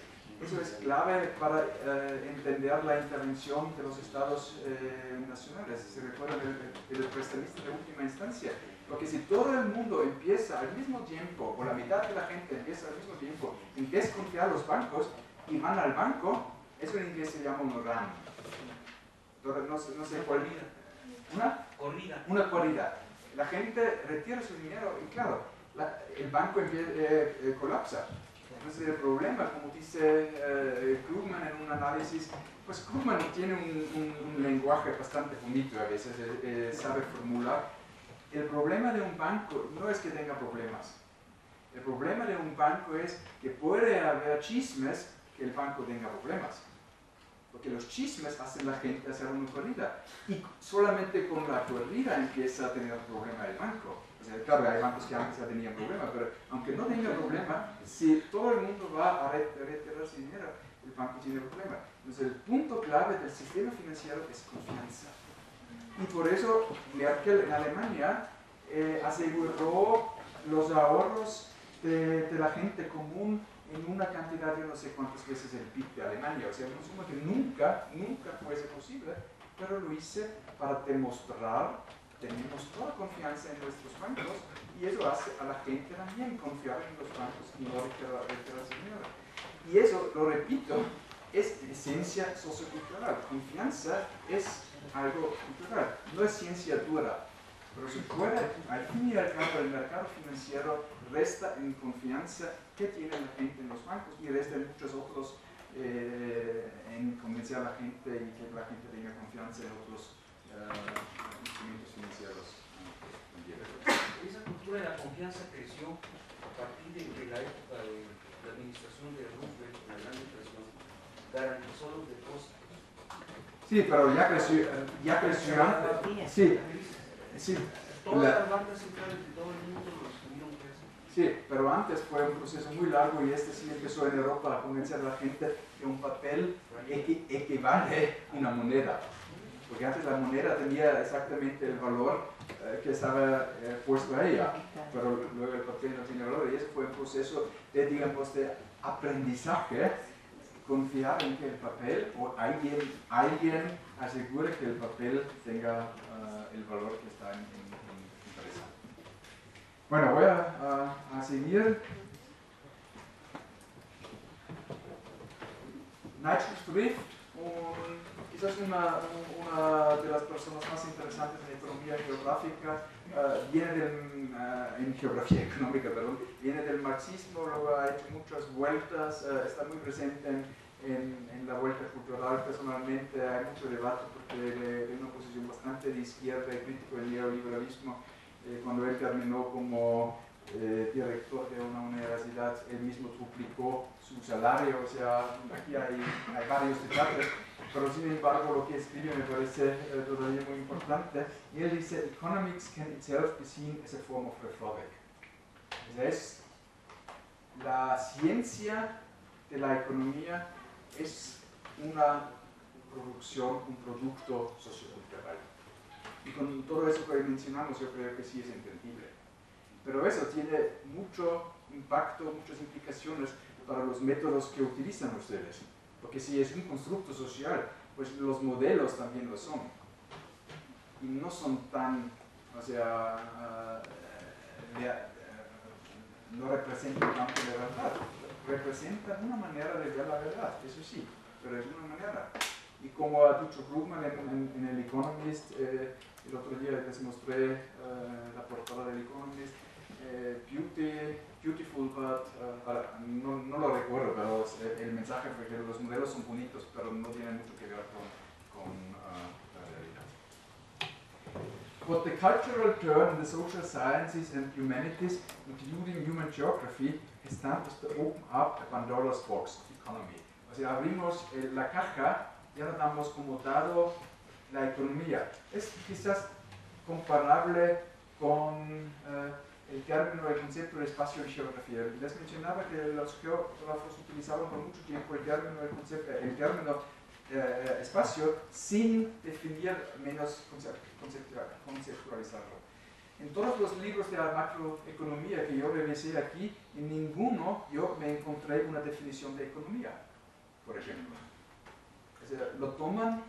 Eso es clave para eh, entender la intervención de los estados eh, nacionales. Se recuerda del, prestamista de última instancia porque si todo el mundo empieza al mismo tiempo, o la mitad de la gente empieza al mismo tiempo, en desconfiar los bancos y van al banco, eso en inglés se llama un run. No, no sé cuál. ¿Una? Corrida. Una corrida. La gente retira su dinero y claro, el banco empieza, eh, eh, colapsa. Entonces el problema, como dice eh, Krugman en un análisis, pues Krugman tiene un, un lenguaje bastante bonito a veces, sabe formular el problema de un banco no es que tenga problemas. El problema de un banco es que puede haber chismes que el banco tenga problemas. Porque los chismes hacen la gente hacer una corrida. Y solamente con la corrida empieza a tener problema el banco. O sea, claro, hay bancos que antes ya tenían problemas, pero aunque no tenga problema, si todo el mundo va a retirar dinero, el banco tiene problema. Entonces, el punto clave del sistema financiero es confianza. Y por eso Merkel en Alemania eh, aseguró los ahorros de, la gente común en una cantidad de no sé cuántas veces el PIB de Alemania. O sea, un suma que nunca, nunca fuese posible, pero lo hice para demostrar tenemos toda confianza en nuestros bancos y eso hace a la gente también confiar en los bancos y no retirar dinero. Y eso, lo repito, es esencia sociocultural. Confianza es algo cultural. No es ciencia dura, pero si fuera, al fin y al cabo, el mercado financiero resta en confianza que tiene la gente en los bancos y resta en muchos otros eh, en convencer a la gente y que la gente tenga confianza en otros uh, instrumentos financieros. Esa cultura de la confianza creció a partir de, la época de la administración de Roosevelt, la gran depresión, garantizó los depósitos Sí, pero ya creció, ya creció antes. Sí, sí. Todas las bancas centrales de todo el mundo lo tuvieron que Sí, pero antes fue un proceso muy largo y este sí empezó en Europa a convencer a la gente que un papel equivale a una moneda. Porque antes la moneda tenía exactamente el valor eh, que estaba eh, puesto a ella, pero luego el papel no tiene valor y ese fue un proceso de, digamos, de aprendizaje confiar en que el papel o alguien, alguien asegure que el papel tenga uh, el valor que está en, en. Bueno, voy a, a, a seguir. Nigel Strift, quizás una, una, de las personas más interesantes en economía geográfica, uh, viene del, uh, en geografía económica, perdón, viene del marxismo, luego ha hecho muchas vueltas, uh, está muy presente en, en, en, la vuelta cultural. Personalmente hay mucho debate porque de, una posición bastante de izquierda y crítico del neoliberalismo, eh, cuando él terminó como eh, director de una universidad, él mismo duplicó su salario, o sea, aquí hay, varios detalles, pero sin embargo lo que escribe me parece eh, todavía muy importante. Y él dice, economics can itself be seen as a form of rhetoric. Es la ciencia de la economía es una producción, un producto sociocultural. Y con todo eso que mencionamos yo creo que sí es entendible. Pero eso tiene mucho impacto, muchas implicaciones para los métodos que utilizan ustedes. Porque si es un constructo social, pues los modelos también lo son. Y no son tan, o sea, uh, no representan tanto la verdad. Representan una manera de ver la verdad, eso sí, pero es una manera. Y como ha dicho Krugman en, el Economist, eh, el otro día les mostré eh, la portada del Economist, eh, beauty, beautiful, but no, no, lo recuerdo, pero el mensaje fue que los modelos son bonitos, pero no tienen mucho que ver con, con la realidad. What the cultural turn in the social sciences and humanities, including human geography, has done is to open up a Pandora's box of economy. O sea, abrimos la caja ya nos damos como dado la economía. Es quizás comparable con eh, el término, el concepto de espacio y geografía. Les mencionaba que los geógrafos utilizaban por mucho tiempo el término, el concepto, el término eh, espacio sin definir menos conceptualizarlo. En todos los libros de la macroeconomía que yo revisé aquí, en ninguno yo me encontré una definición de economía, por ejemplo lo toman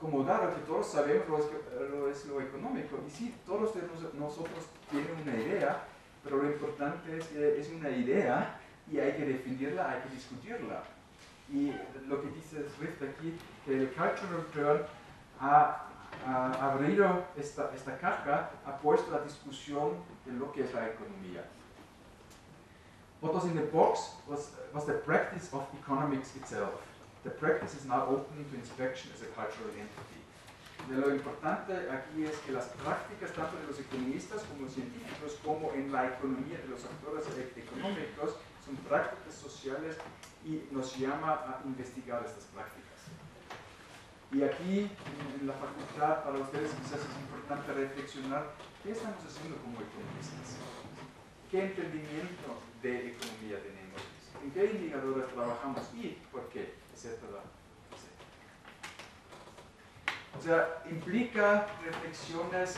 como dado que todos sabemos lo es, lo económico. Y sí, todos nosotros tienen una idea, pero lo importante es que es una idea y hay que definirla, hay que discutirla. Y lo que dice Swift aquí, que el Cultural Turn ha, ha abrido esta, esta caja, ha puesto la discusión de lo que es la economía. What was in the box was, was the practice of economics itself. The practice is now open to inspection as a cultural entity. De lo importante aquí es que las prácticas, tanto de los economistas como científicos, como en la economía de los actores económicos, son prácticas sociales y nos llama a investigar estas prácticas. Y aquí, en la facultad, para ustedes quizás es importante reflexionar qué estamos haciendo como economistas. ¿Qué entendimiento de economía tenemos? ¿En qué indicadores trabajamos y por qué? O sea, implica reflexiones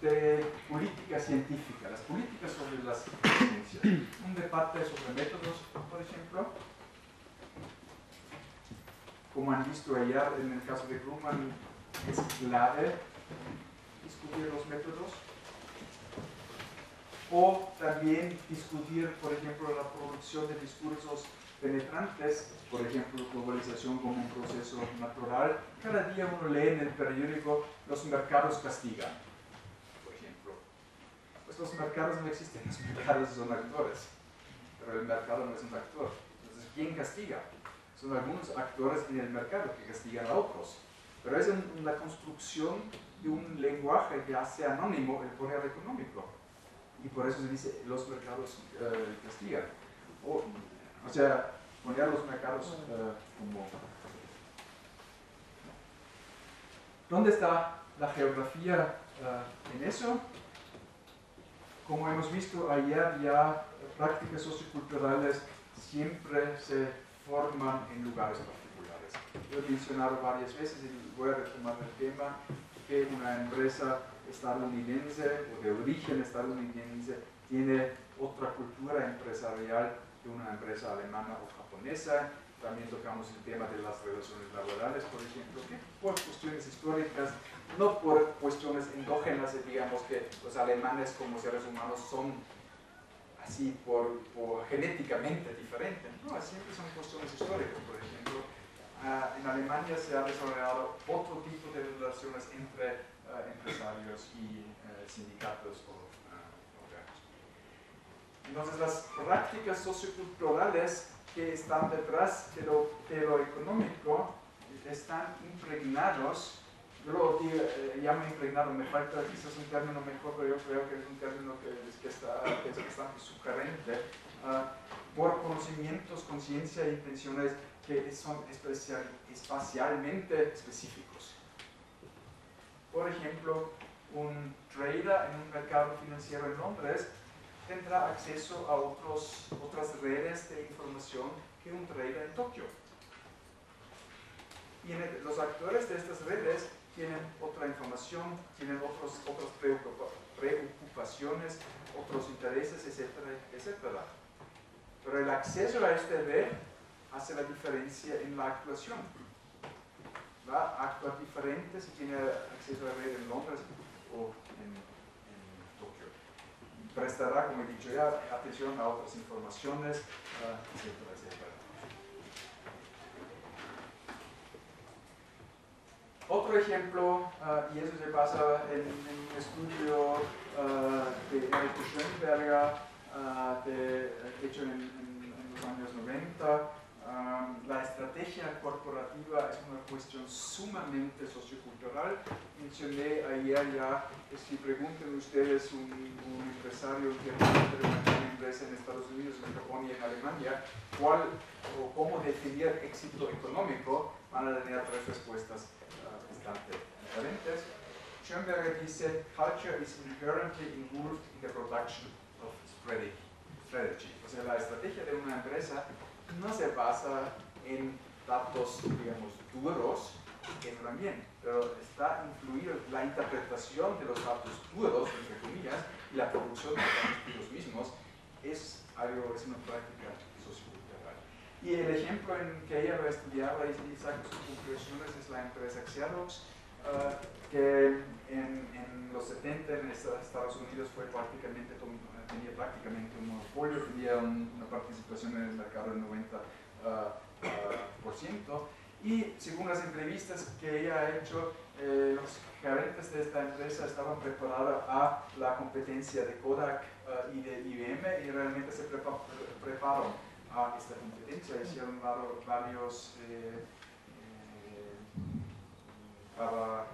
de política científica, las políticas sobre las ciencias. Un debate sobre métodos, por ejemplo. Como han visto ayer en el caso de Grumman, es clave discutir los métodos. O también discutir, por ejemplo, la producción de discursos penetrantes, por ejemplo, globalización como un proceso natural. Cada día uno lee en el periódico los mercados castigan, por ejemplo. Pues los mercados no existen, los mercados son actores, pero el mercado no es un actor. Entonces, ¿quién castiga? Son algunos actores en el mercado que castigan a otros. Pero es una construcción de un lenguaje que hace anónimo el poder económico. Y por eso se dice los mercados eh, castigan. O, o sea, poner los mercados eh, como... ¿Dónde está la geografía eh, en eso? Como hemos visto ayer, ya prácticas socioculturales siempre se forman en lugares particulares. Yo he mencionado varias veces y voy a retomar el tema que una empresa estadounidense o de origen estadounidense tiene otra cultura empresarial una empresa alemana o japonesa. También tocamos el tema de las relaciones laborales, por ejemplo, que por cuestiones históricas, no por cuestiones endógenas, digamos que los alemanes como seres humanos son así por, genéticamente diferentes. No, siempre son cuestiones históricas, por ejemplo. Ah, en Alemania se ha desarrollado otro tipo de relaciones entre ah, empresarios y eh, sindicatos o entonces las prácticas socioculturales que están detrás de lo, económico están impregnados yo eh, ya me he impregnado, me falta quizás un término mejor, pero yo creo que es un término que, que está, que es bastante sugerente, ah, por conocimientos, conciencia e intenciones que son especial, espacialmente específicos. Por ejemplo, un trader en un mercado financiero en Londres tendrá acceso a otros, otras redes de información que un trader en Tokio. Y los actores de estas redes tienen otra información, tienen otros, otras preocupaciones, otros intereses, etcétera, etcétera. Pero el acceso a este red hace la diferencia en la actuación. Va a actuar diferente si tiene acceso a la red en Londres o. Prestará, como he dicho ya, atención a otras informaciones, etcétera. Otro ejemplo, uh, y eso se basa en, un estudio uh, de Eric Schoenberger, uh, de, hecho en, los años 90, la estrategia corporativa es una cuestión sumamente sociocultural. Mencioné ayer ya que si preguntan ustedes un, un empresario que tiene una empresa en Estados Unidos, en Japón y en Alemania, cuál o cómo definir éxito económico, van a tener tres respuestas bastante diferentes. Schoenberger dice, culture is inherently involved in the production of strategy. O sea, la estrategia de una empresa no se basa en datos, digamos, duros, que también, pero está incluida la interpretación de los datos duros, entre comillas, y la producción de los mismos, es algo, es una práctica sociocultural. Y el ejemplo en que ella lo estudiaba y saca sus conclusiones es la empresa Xerox, uh, que en, en, los 70 en Estados Unidos fue prácticamente, tenía prácticamente un monopolio, tenía una participación en el mercado del 90%, uh, uh, por ciento, y según las entrevistas que ella ha hecho, eh, los gerentes de esta empresa estaban preparados a la competencia de Kodak uh, y de IBM y realmente se prepararon a esta competencia, hicieron varios eh, para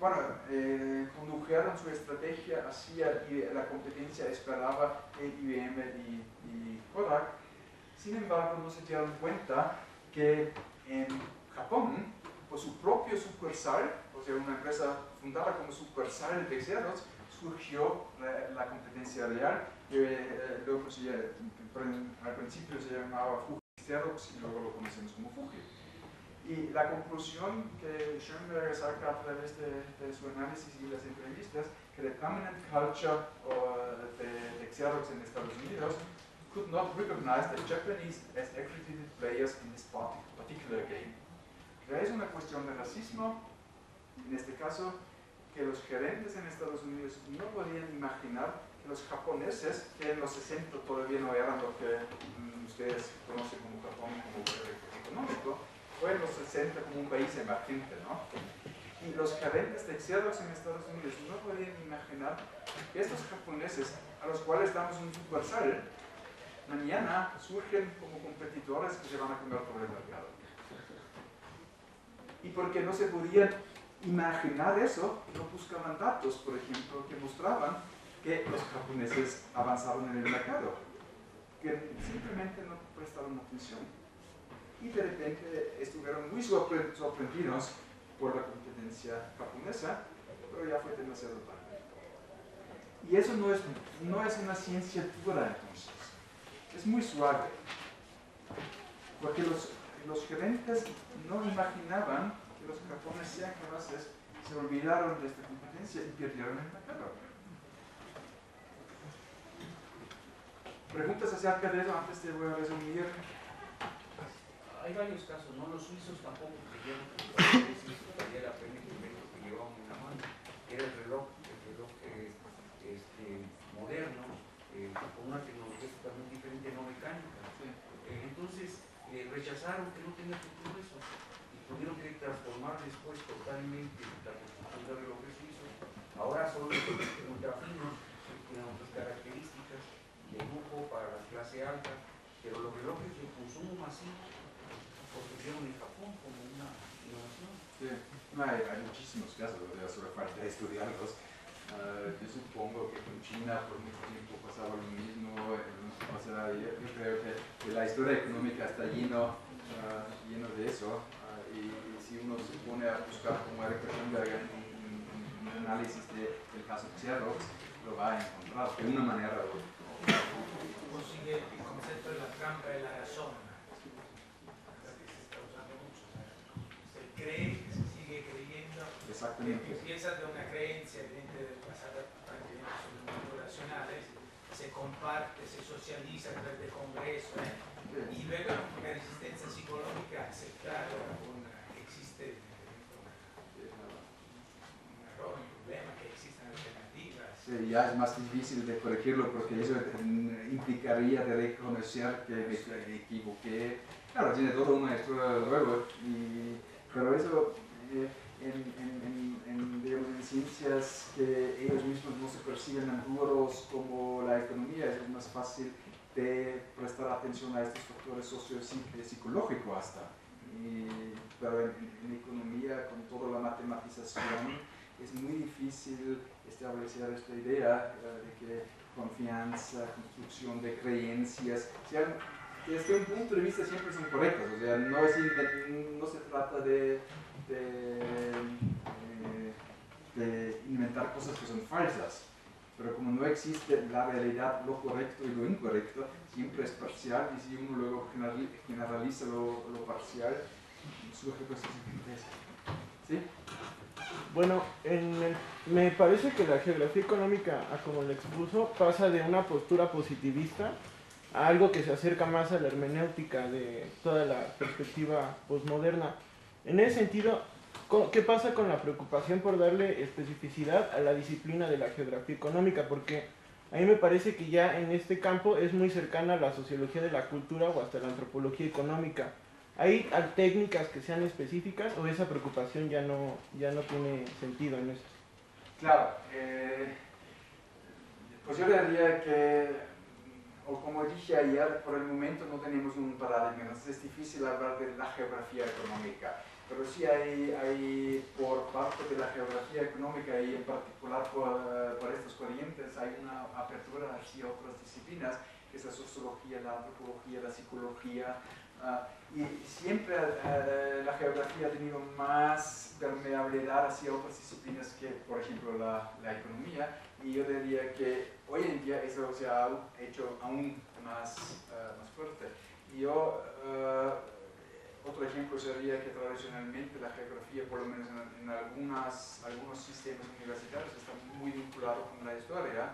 bueno, eh, condujeron su estrategia hacia la competencia esperaba de IBM y, y, Kodak. Sin embargo, no se dieron cuenta que en Japón, por su propio sucursal, o sea, una empresa fundada como sucursal de Xerox, surgió la, competencia real, que eh, luego al principio se llamaba Fuji Xerox y luego lo conocemos como Fuji. Y la conclusión que Schoenberg saca a través de, de, su análisis y las entrevistas, que the dominant culture de, de Xerox en Estados Unidos could not recognize the Japanese as accredited players in this particular game. Que es una cuestión de racismo, en este caso, que los gerentes en Estados Unidos no podían imaginar que los japoneses, que en los 60 todavía no eran lo que mm, ustedes conocen como Japón como económico, en los 60 como un país emergente, ¿no? Y los gerentes de Xerox en Estados Unidos no podían imaginar que estos japoneses, a los cuales damos un sucursal, mañana surgen como competidores que se van a comer por el mercado. Y porque no se podían imaginar eso, no buscaban datos, por ejemplo, que mostraban que los japoneses avanzaron en el mercado, que simplemente no prestaron atención. Y de repente estuvieron muy sorprendidos por la competencia japonesa, pero ya fue demasiado tarde. Y eso no es, no es una ciencia dura entonces es muy suave, porque los, los gerentes no imaginaban que los japoneses capaces, se olvidaron de esta competencia y perdieron el mercado. ¿Preguntas acerca de eso antes de voy a resumir? Hay varios casos, ¿no? Los suizos tampoco creyeron que la pena que llevaban en la mano, que era el reloj, el reloj eh, este, moderno, eh, con una tecnología totalmente diferente, no mecánica. Eh, entonces eh, rechazaron que no tenía futuro eso y tuvieron que transformar después totalmente la construcción de relojes suizos. Ahora son ultra finos, tienen otras características de lujo para la clase alta, pero los relojes de consumo masivo construyeron en Japón como una innovación. Sí. hay, hay, muchísimos casos, de solo falta de estudiarlos. Uh, yo supongo que con China por mucho tiempo pasaba lo mismo, o sea, yo, creo que, la historia económica está lleno, uh, lleno de eso, uh, y, si uno se pone a buscar como Eric Schoenberg un, un, análisis de, del caso Xerox, lo va a encontrar de una manera u otra. Consigue el concepto de la trampa de la razón, que se está usando mucho. Se cree que se sigue creyendo, Exactamente. que empieza de una creencia evidente sobre números racionales, se comparte, se socializa a través de congresos, ¿eh? y luego una resistencia psicológica aceptar una, que existe un error, un problema, que existen alternativas. Sí, ya es más difícil de corregirlo porque eso implicaría de reconocer que me equivoqué. Claro, tiene todo una historia luego, y, pero eso eh, en, en, en, en, ciencias que ellos mismos no se perciben tan duros como la economía, es más fácil de prestar atención a estos factores socio-psicológicos hasta. Y, pero en, economía, con toda la matematización, es muy difícil establecer esta idea uh, de que confianza, construcción de creencias, sean, desde un punto de vista siempre son correctas, o sea, no, es, no se trata de, de, eh, de inventar cosas que son falsas, pero como no existe la realidad, lo correcto y lo incorrecto, siempre es parcial y si uno luego generaliza lo, lo parcial, surge cosas diferentes. ¿Sí? Bueno, en me parece que la geografía económica, como le expuso, pasa de una postura positivista a algo que se acerca más a la hermenéutica de toda la perspectiva posmoderna. En ese sentido, ¿Qué pasa con la preocupación por darle especificidad a la disciplina de la geografía económica? Porque a mí me parece que ya en este campo es muy cercana a la sociología de la cultura o hasta la antropología económica. ¿Hay técnicas que sean específicas o esa preocupación ya no, ya no tiene sentido en eso? Claro, eh, pues yo diría que, o como dije ayer, por el momento no tenemos un paradigma, es difícil hablar de la geografía económica. Pero sí hay, hay por parte de la geografía económica y en particular por, por corrientes hay una apertura hacia otras disciplinas, que es la sociología, la antropología, la psicología, uh, y siempre uh, la geografía ha tenido más permeabilidad hacia otras disciplinas que, por ejemplo, la, la economía, y yo diría que hoy en día eso se ha hecho aún más, uh, más fuerte. Yo otro ejemplo sería que tradicionalmente la geografía, por lo menos en, algunas, algunos sistemas universitarios, está muy vinculado con la historia.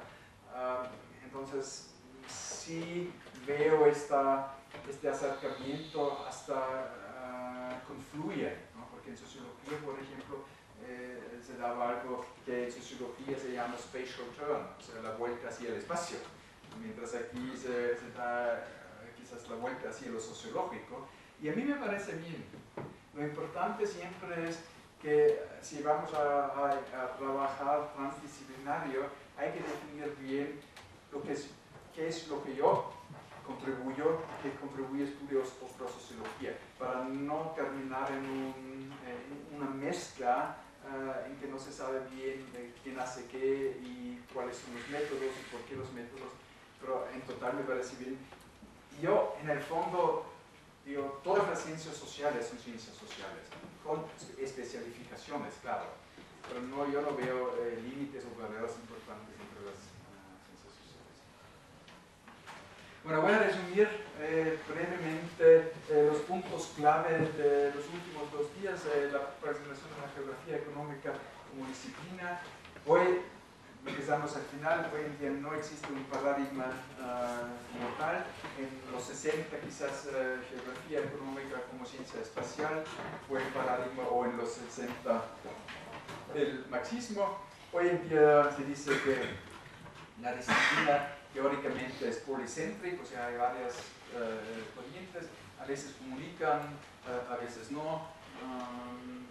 Ah, entonces, sí veo esta, este acercamiento hasta uh, confluye, ¿no? porque en sociología, por ejemplo, eh, se daba algo que en sociología se llama spatial turn, o sea, la vuelta hacia el espacio, mientras aquí se, se da eh, quizás la vuelta hacia lo sociológico. Y a mí me parece bien. Lo importante siempre es que si vamos a, a, trabajar transdisciplinario, hay que definir bien lo que es, qué es lo que yo contribuyo, qué contribuye estudios la sociología, para no terminar en, un, una mezcla uh, en que no se sabe bien de quién hace qué y cuáles son los métodos y por qué los métodos, pero en total me parece bien. Yo, en el fondo, digo, todas las ciencias sociales son ciencias sociales, con especialificaciones, claro, pero no, yo no veo eh, límites o barreras importantes entre las uh, ciencias sociales. Bueno, voy a resumir eh, brevemente puntos clave de los últimos dos días, la presentación de la geografía económica como disciplina. Hoy empezamos al final, hoy en día no existe un paradigma uh, como tal. En los 60 quizás uh, geografía económica como ciencia espacial fue el paradigma, o en los 60 el marxismo. Hoy en día se dice que la disciplina teóricamente es policéntrica, o sea, hay varias uh, corrientes, a veces comunican, a veces no, um,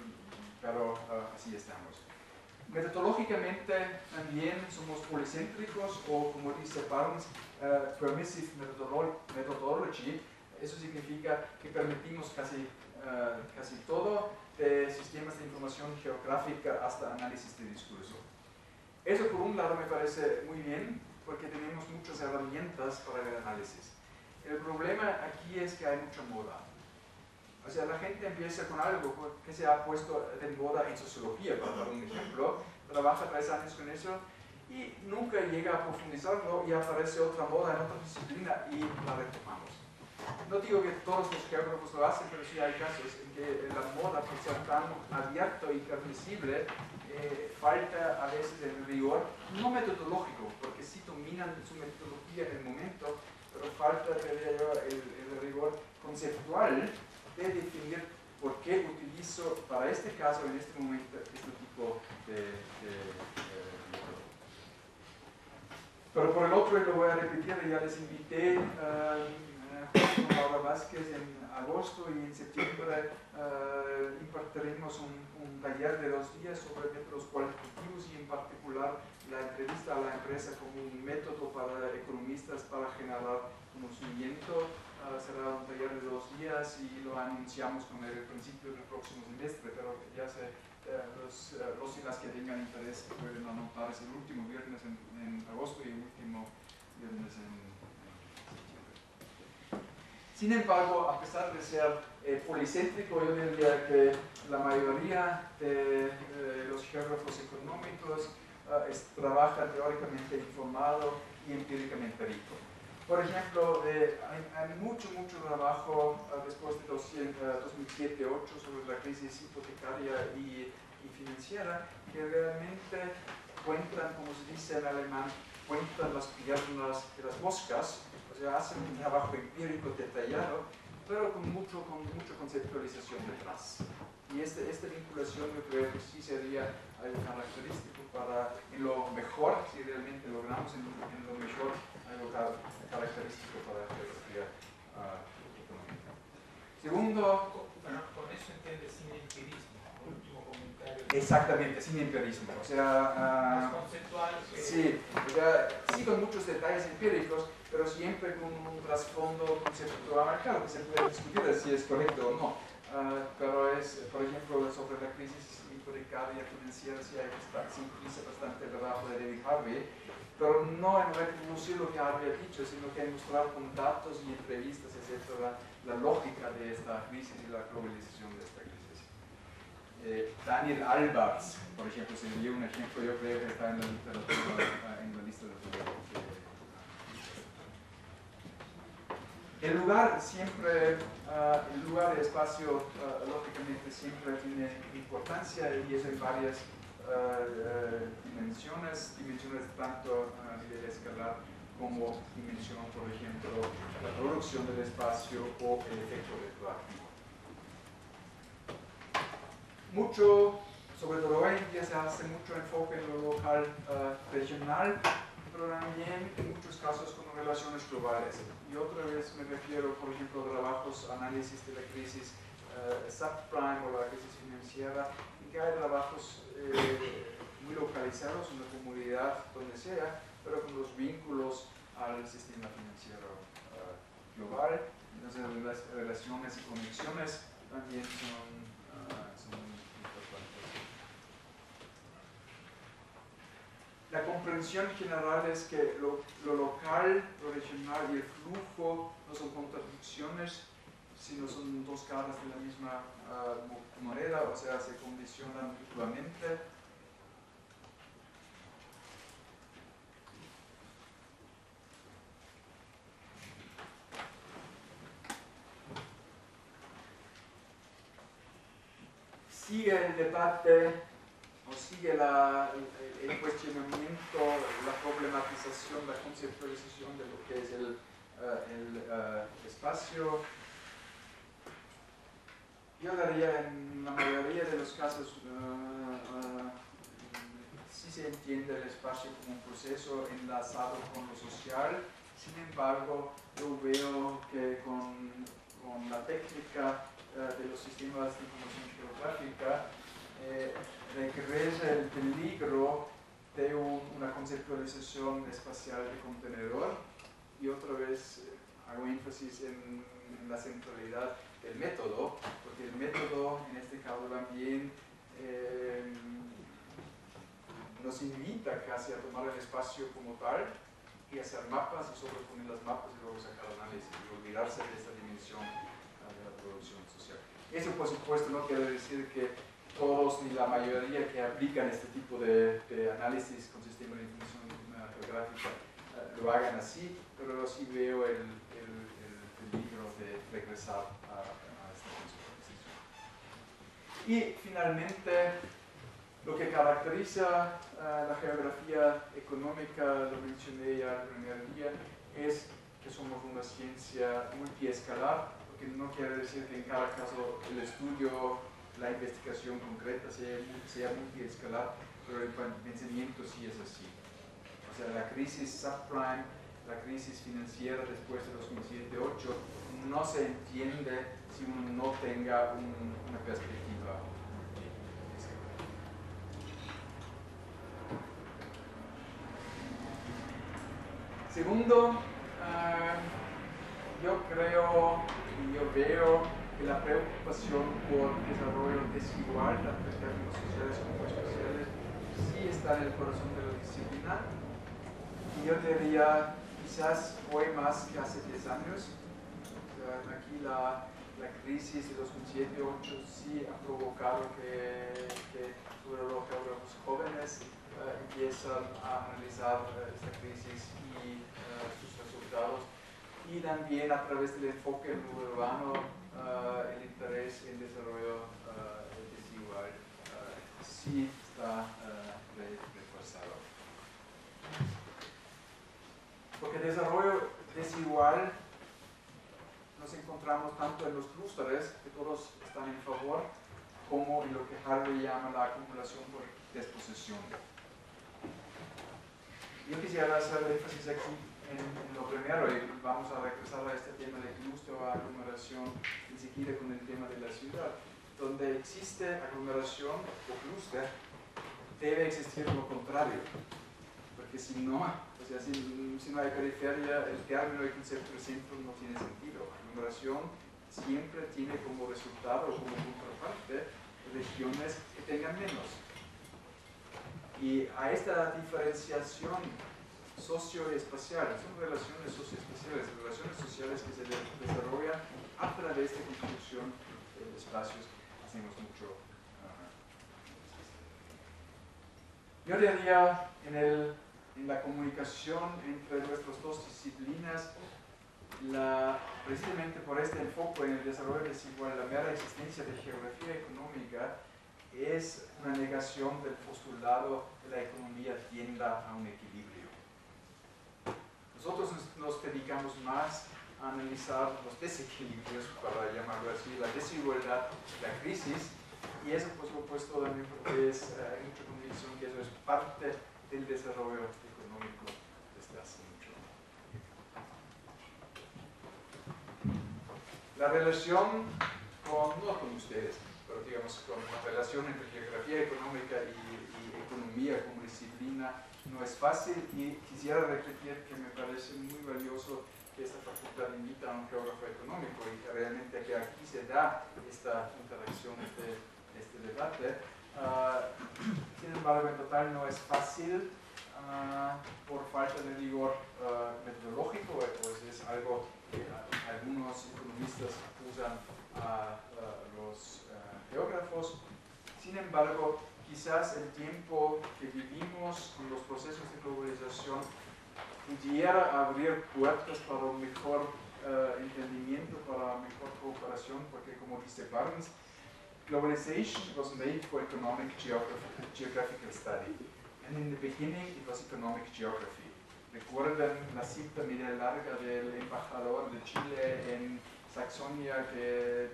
pero así estamos. Metodológicamente también somos policéntricos o como dice Barnes, uh, permissive methodology. Eso significa que permitimos casi, uh, casi todo de sistemas de información geográfica hasta análisis de discurso. Eso por un lado me parece muy bien porque tenemos muchas herramientas para el análisis. El problema aquí es que hay mucha moda. O sea, la gente empieza con algo que se ha puesto de moda en sociología, para dar un ejemplo, trabaja tres años con eso y nunca llega a profundizarlo y aparece otra moda en otra disciplina y la retomamos. No digo que todos los geógrafos lo hacen, pero sí hay casos en que la moda, por ser tan abierto y transmisible, eh, falta a veces el rigor, no metodológico, porque sí dominan su metodología en el momento, falta, el, el rigor conceptual de definir por qué utilizo para este caso, en este momento, este tipo de, método. Pero por el otro, lo voy a repetir, ya les invité uh, con Laura Vázquez en agosto y en septiembre uh, impartiremos un, un, taller de dos días sobre métodos cualitativos y en particular la entrevista a la empresa como un método para economistas para generar conocimiento será un taller de dos días y lo anunciamos con el principio del próximo semestre, pero ya sé, eh, los, eh, los, y las que tengan interés pueden anotar, es el último viernes en, en agosto y el último viernes en. Sin embargo, a pesar de ser eh, policéntrico, yo diría que la mayoría de los geógrafos económicos trabajan teóricamente informado y empíricamente rico. Por ejemplo, hay, mucho, mucho trabajo ah, después de 2007-2008 sobre la crisis hipotecaria y, financiera que realmente cuentan, como se dice en alemán, cuentan las piernas de las moscas, o sea, hacen un trabajo empírico detallado, pero con mucho, con mucha conceptualización detrás. Y este, esta vinculación yo creo que sí sería algo característico para, en lo mejor, si realmente logramos en, lo mejor, algo característico para la geografía uh, económica. Segundo... Con eso entiende sin empirismo. Exactamente, sin empirismo. O sea... Uh. Sí, sí con muchos detalles empíricos, pero siempre con un trasfondo conceptual, claro que se puede discutir si es correcto o no. Uh, pero es, por ejemplo, sobre la crisis hipotecaria financiera, sí hay bastante, bastante trabajo de David Harvey, pero no en reproducir lo que había dicho, sino que en mostrar con datos y entrevistas, etc., la, lógica de esta crisis y la globalización de esta. Eh, Daniel Albarts, por ejemplo, se dio un ejemplo, yo creo que está en la literatura, en la lista de, El lugar siempre, uh, el lugar de espacio, uh, lógicamente, siempre tiene importancia y es en varias uh, dimensiones, dimensiones tanto a nivel escalar como dimensión, por ejemplo, la producción del espacio o el efecto retroactivo. Mucho, sobre todo hoy en día se hace mucho enfoque en lo local uh, regional, pero también en muchos casos con relaciones globales. Y otra vez me refiero, por ejemplo, a trabajos, análisis de la crisis uh, subprime o la crisis financiera, en que hay trabajos eh, muy localizados en la comunidad, donde sea, pero con los vínculos al sistema financiero uh, global. Entonces las relaciones y conexiones también son, uh, son importantes. La comprensión general es que lo, lo, local, lo regional y el flujo no son contradicciones, sino son dos caras de la misma uh, moneda, o sea, se condicionan mutuamente. Sigue el debate sigue la, el, cuestionamiento, la problematización, la conceptualización de lo que es el, el uh, espacio. Yo daría en la mayoría de los casos, uh, sí se entiende el espacio como un proceso enlazado con lo social, sin embargo, yo veo que con, la técnica de los sistemas de información geográfica, eh, regresa el peligro de una conceptualización espacial de contenedor y otra vez eh, hago énfasis en, la centralidad del método, porque el método en este caso también eh, nos invita casi a tomar el espacio como tal y hacer mapas y sobreponer las mapas y luego sacar análisis y olvidarse de esta dimensión de la producción social. Eso por supuesto no quiere decir que todos ni la mayoría que aplican este tipo de, análisis con sistema de información geográfica eh, lo hagan así, pero sí veo el, peligro de regresar a, esta concepción. Y finalmente, lo que caracteriza uh, la geografía económica, lo mencioné ya el primer día, es que somos una ciencia multiescalar, lo que no quiere decir que en cada caso el estudio la investigación concreta sea, sea multiescalar, pero el pensamiento sí es así. O sea, la crisis subprime, la crisis financiera después de 2007-2008 no se entiende si uno no tenga una perspectiva. Segundo, ah, yo creo yo veo la preocupación por desarrollo desigual, en términos sociales como especiales, sí está en el corazón de la disciplina. Y yo diría, quizás hoy más que hace 10 años, aquí la, la, crisis de 2007-2008 sí ha provocado que, que sobre todo los jóvenes uh, empiezan a analizar uh, esta crisis y uh, sus resultados y también a través del enfoque urbano uh, el interés en desarrollo uh, desigual uh, sí está reforzado. Porque desarrollo desigual nos encontramos tanto en los clústeres, que todos están en favor, como en lo que Harvey llama la acumulación por disposición. Yo quisiera hacer énfasis aquí en, lo primero, y vamos a regresar a este tema de clúster o aglomeración enseguida con el tema de la ciudad. Donde existe aglomeración o clúster, debe existir lo contrario. Porque si no, o sea, si, si no hay periferia, el término y concepto de centro no tiene sentido. Aglomeración siempre tiene como resultado o como contraparte regiones que tengan menos. Y a esta diferenciación socioespaciales, son relaciones socioespaciales, relaciones sociales que se desarrollan a través de construcción de espacios, hacemos mucho. Yo diría en, el, en la comunicación entre nuestras dos disciplinas, la, precisamente por este enfoque en el desarrollo desigual, la mera existencia de geografía económica es una negación del postulado de la economía tienda a un equilibrio. Nosotros nos dedicamos más a analizar los desequilibrios, para llamarlo así, la desigualdad, la crisis, y eso por supuesto también es uh, mucha convicción que eso es parte del desarrollo económico desde hace mucho La relación con, no con ustedes, pero digamos con la relación entre geografía económica y, y economía como disciplina no es fácil y quisiera repetir que me parece muy valioso que esta facultad invita a un geógrafo económico y que realmente aquí se da esta interacción, este, este debate. Uh, sin embargo, en total no es fácil uh, por falta de rigor uh, metodológico, pues es algo que algunos economistas acusan a los geógrafos. Sin embargo, quizás el tiempo que vivimos con los procesos de globalización pudiera abrir puertas para un mejor uh, entendimiento, para mejor cooperación, porque como dice Barnes, globalization was made for economic geography, geographical study, and in the beginning it was economic geography. Recuerden la cita media larga del embajador de Chile en Saxonia que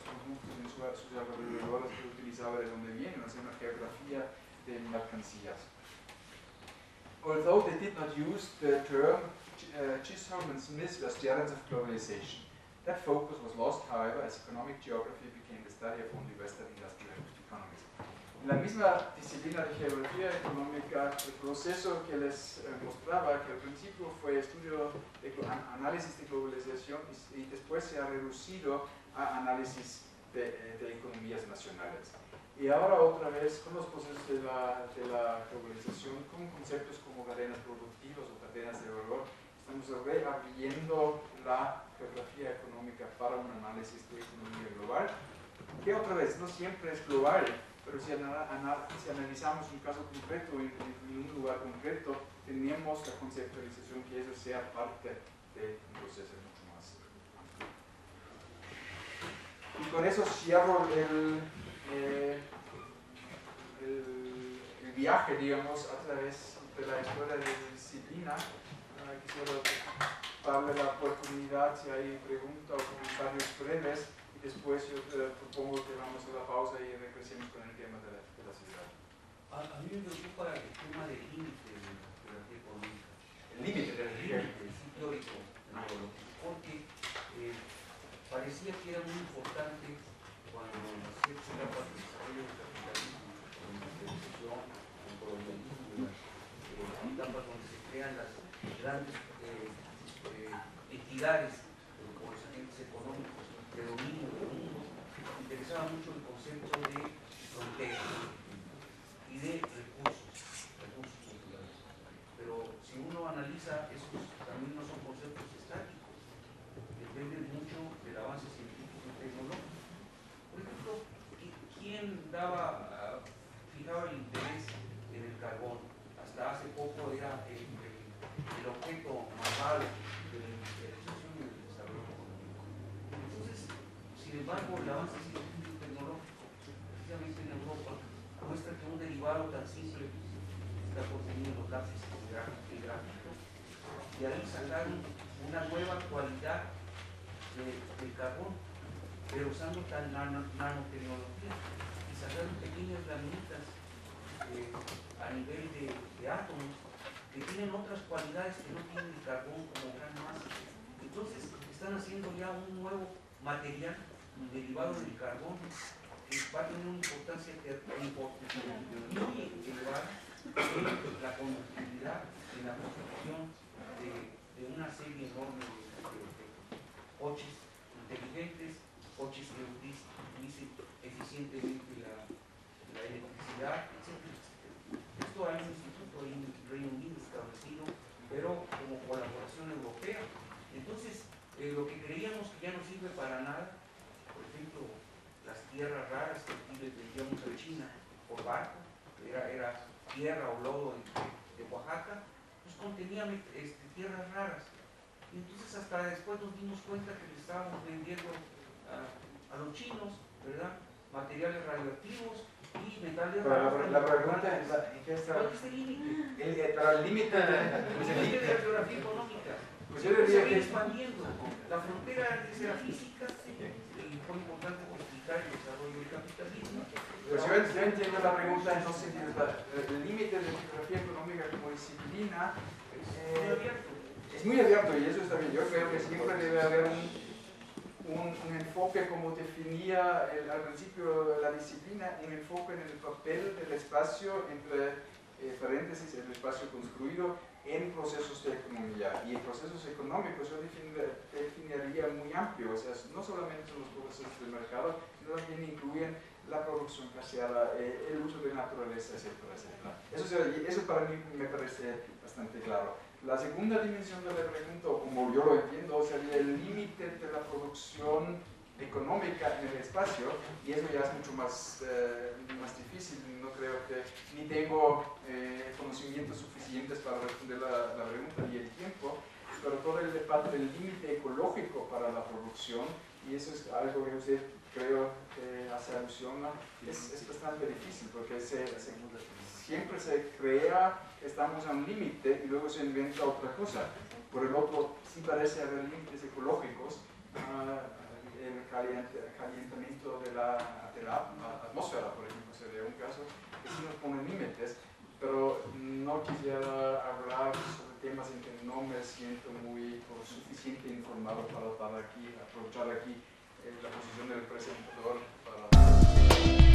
productos en sus alrededores que utilizaba de donde vienen, una geografía de mercancías. Although they did not use the term uh, Chisholm and Smith were students of globalization. That focus was lost, however, as economic geography became the study of only Western economies. La misma disciplina de geografía económica, el proceso que les eh, mostraba, que al principio fue estudio de análisis de globalización y, después se ha reducido a análisis de, de, economías nacionales. Y ahora otra vez con los procesos de la, de la globalización, con conceptos como cadenas productivas o cadenas de valor, estamos reabriendo la geografía económica para un análisis de economía global, que otra vez no siempre es global, pero si, analizamos un caso concreto en, un lugar concreto, tenemos la conceptualización que eso sea parte de un proceso mucho más amplio. Y con eso cierro el, eh, el, el, viaje, digamos, a través de la historia de la disciplina. Uh, quisiera darle la oportunidad si hay preguntas o comentarios breves después yo propongo que vamos a la pausa y regresemos con el a, a, mí me preocupa el tema del límite de la geografía económica. El límite de la geografía teórico, porque eh, parecía que era muy importante cuando ciertas etapas del desarrollo del capitalismo, con la industrialización, con el colonialismo, eh, etapas donde se crean las grandes eh, eh entidades con los agentes económicos de dominio del mundo, interesaba mucho el concepto de frontera de recursos, recursos culturales. Pero si uno analiza, esos también no son conceptos estáticos, dependen mucho del avance científico y tecnológico. Por ejemplo, ¿quién daba, ah, fijaba el interés en el carbón? Hasta hace poco era el, el, objeto malo de la industrialización y del desarrollo económico. Entonces, sin embargo, el avance científico y tecnológico, precisamente en Europa, muestra que un derivado tan simple está conteniendo gases y gráfico y ahí sacaron una nueva cualidad de, del carbón, pero usando tan nanotecnología pequeñas laminitas eh, a nivel de, átomos que tienen otras cualidades que no tiene el carbón como gran masa. Entonces están haciendo ya un nuevo material derivado del carbón va a tener una importancia muy elevada en la conductividad, en la construcción de, una serie enorme de, coches inteligentes, coches que utilicen eficientemente la, electricidad, etc. Esto hay un instituto en Reino Unido establecido, pero como colaboración europea. Entonces, eh, lo que creíamos que ya no sirve para nada, por ejemplo, las tierras raras que aquí les vendíamos a China por barco, era, tierra o lodo de, Oaxaca, pues contenían este, tierras raras. Y entonces hasta después nos dimos cuenta que le estábamos vendiendo a, los chinos, ¿verdad? Materiales radioactivos y. La, pregunta es, qué está? ¿Cuál es el límite? El, pero el límite de, pues el límite de la geografía económica. Pues yo diría que... expandiendo. La frontera de la física y fue importante el desarrollo del capitalismo. Pues yo, yo, entiendo la pregunta en dos sentidos. El límite de la geografía económica como disciplina eh, es muy abierto y eso está bien. Yo creo que siempre debe haber un, un, un enfoque, como definía el, al principio la disciplina, un enfoque en el papel del espacio entre eh, paréntesis, el espacio construido en procesos de economía. Y en procesos económicos yo definiría muy amplio, o sea, no solamente los procesos del mercado, sino también incluyen la producción caseada, eh, el uso de naturaleza, etcétera, etcétera. Eso, eso para mí me parece bastante claro. La segunda dimensión de la pregunta, como yo lo entiendo, sería el límite de la producción económica en el espacio, y eso ya es mucho más, eh, más difícil, no creo que ni tengo eh, conocimientos suficientes para responder la, la, pregunta ni el tiempo, pero todo el debate del límite ecológico para la producción, y eso es algo que usted creo que hace alusión a, es, es bastante difícil, porque se, siempre se crea estamos a un límite y luego se inventa otra cosa. Por el otro, sí parece haber límites ecológicos, uh, el calentamiento de la, de la, atmósfera, por ejemplo, sería un caso que sí nos pone límites, pero no quisiera hablar sobre temas en que no me siento muy o suficiente informado para estar aquí, aprovechar aquí eh, la posición del presentador para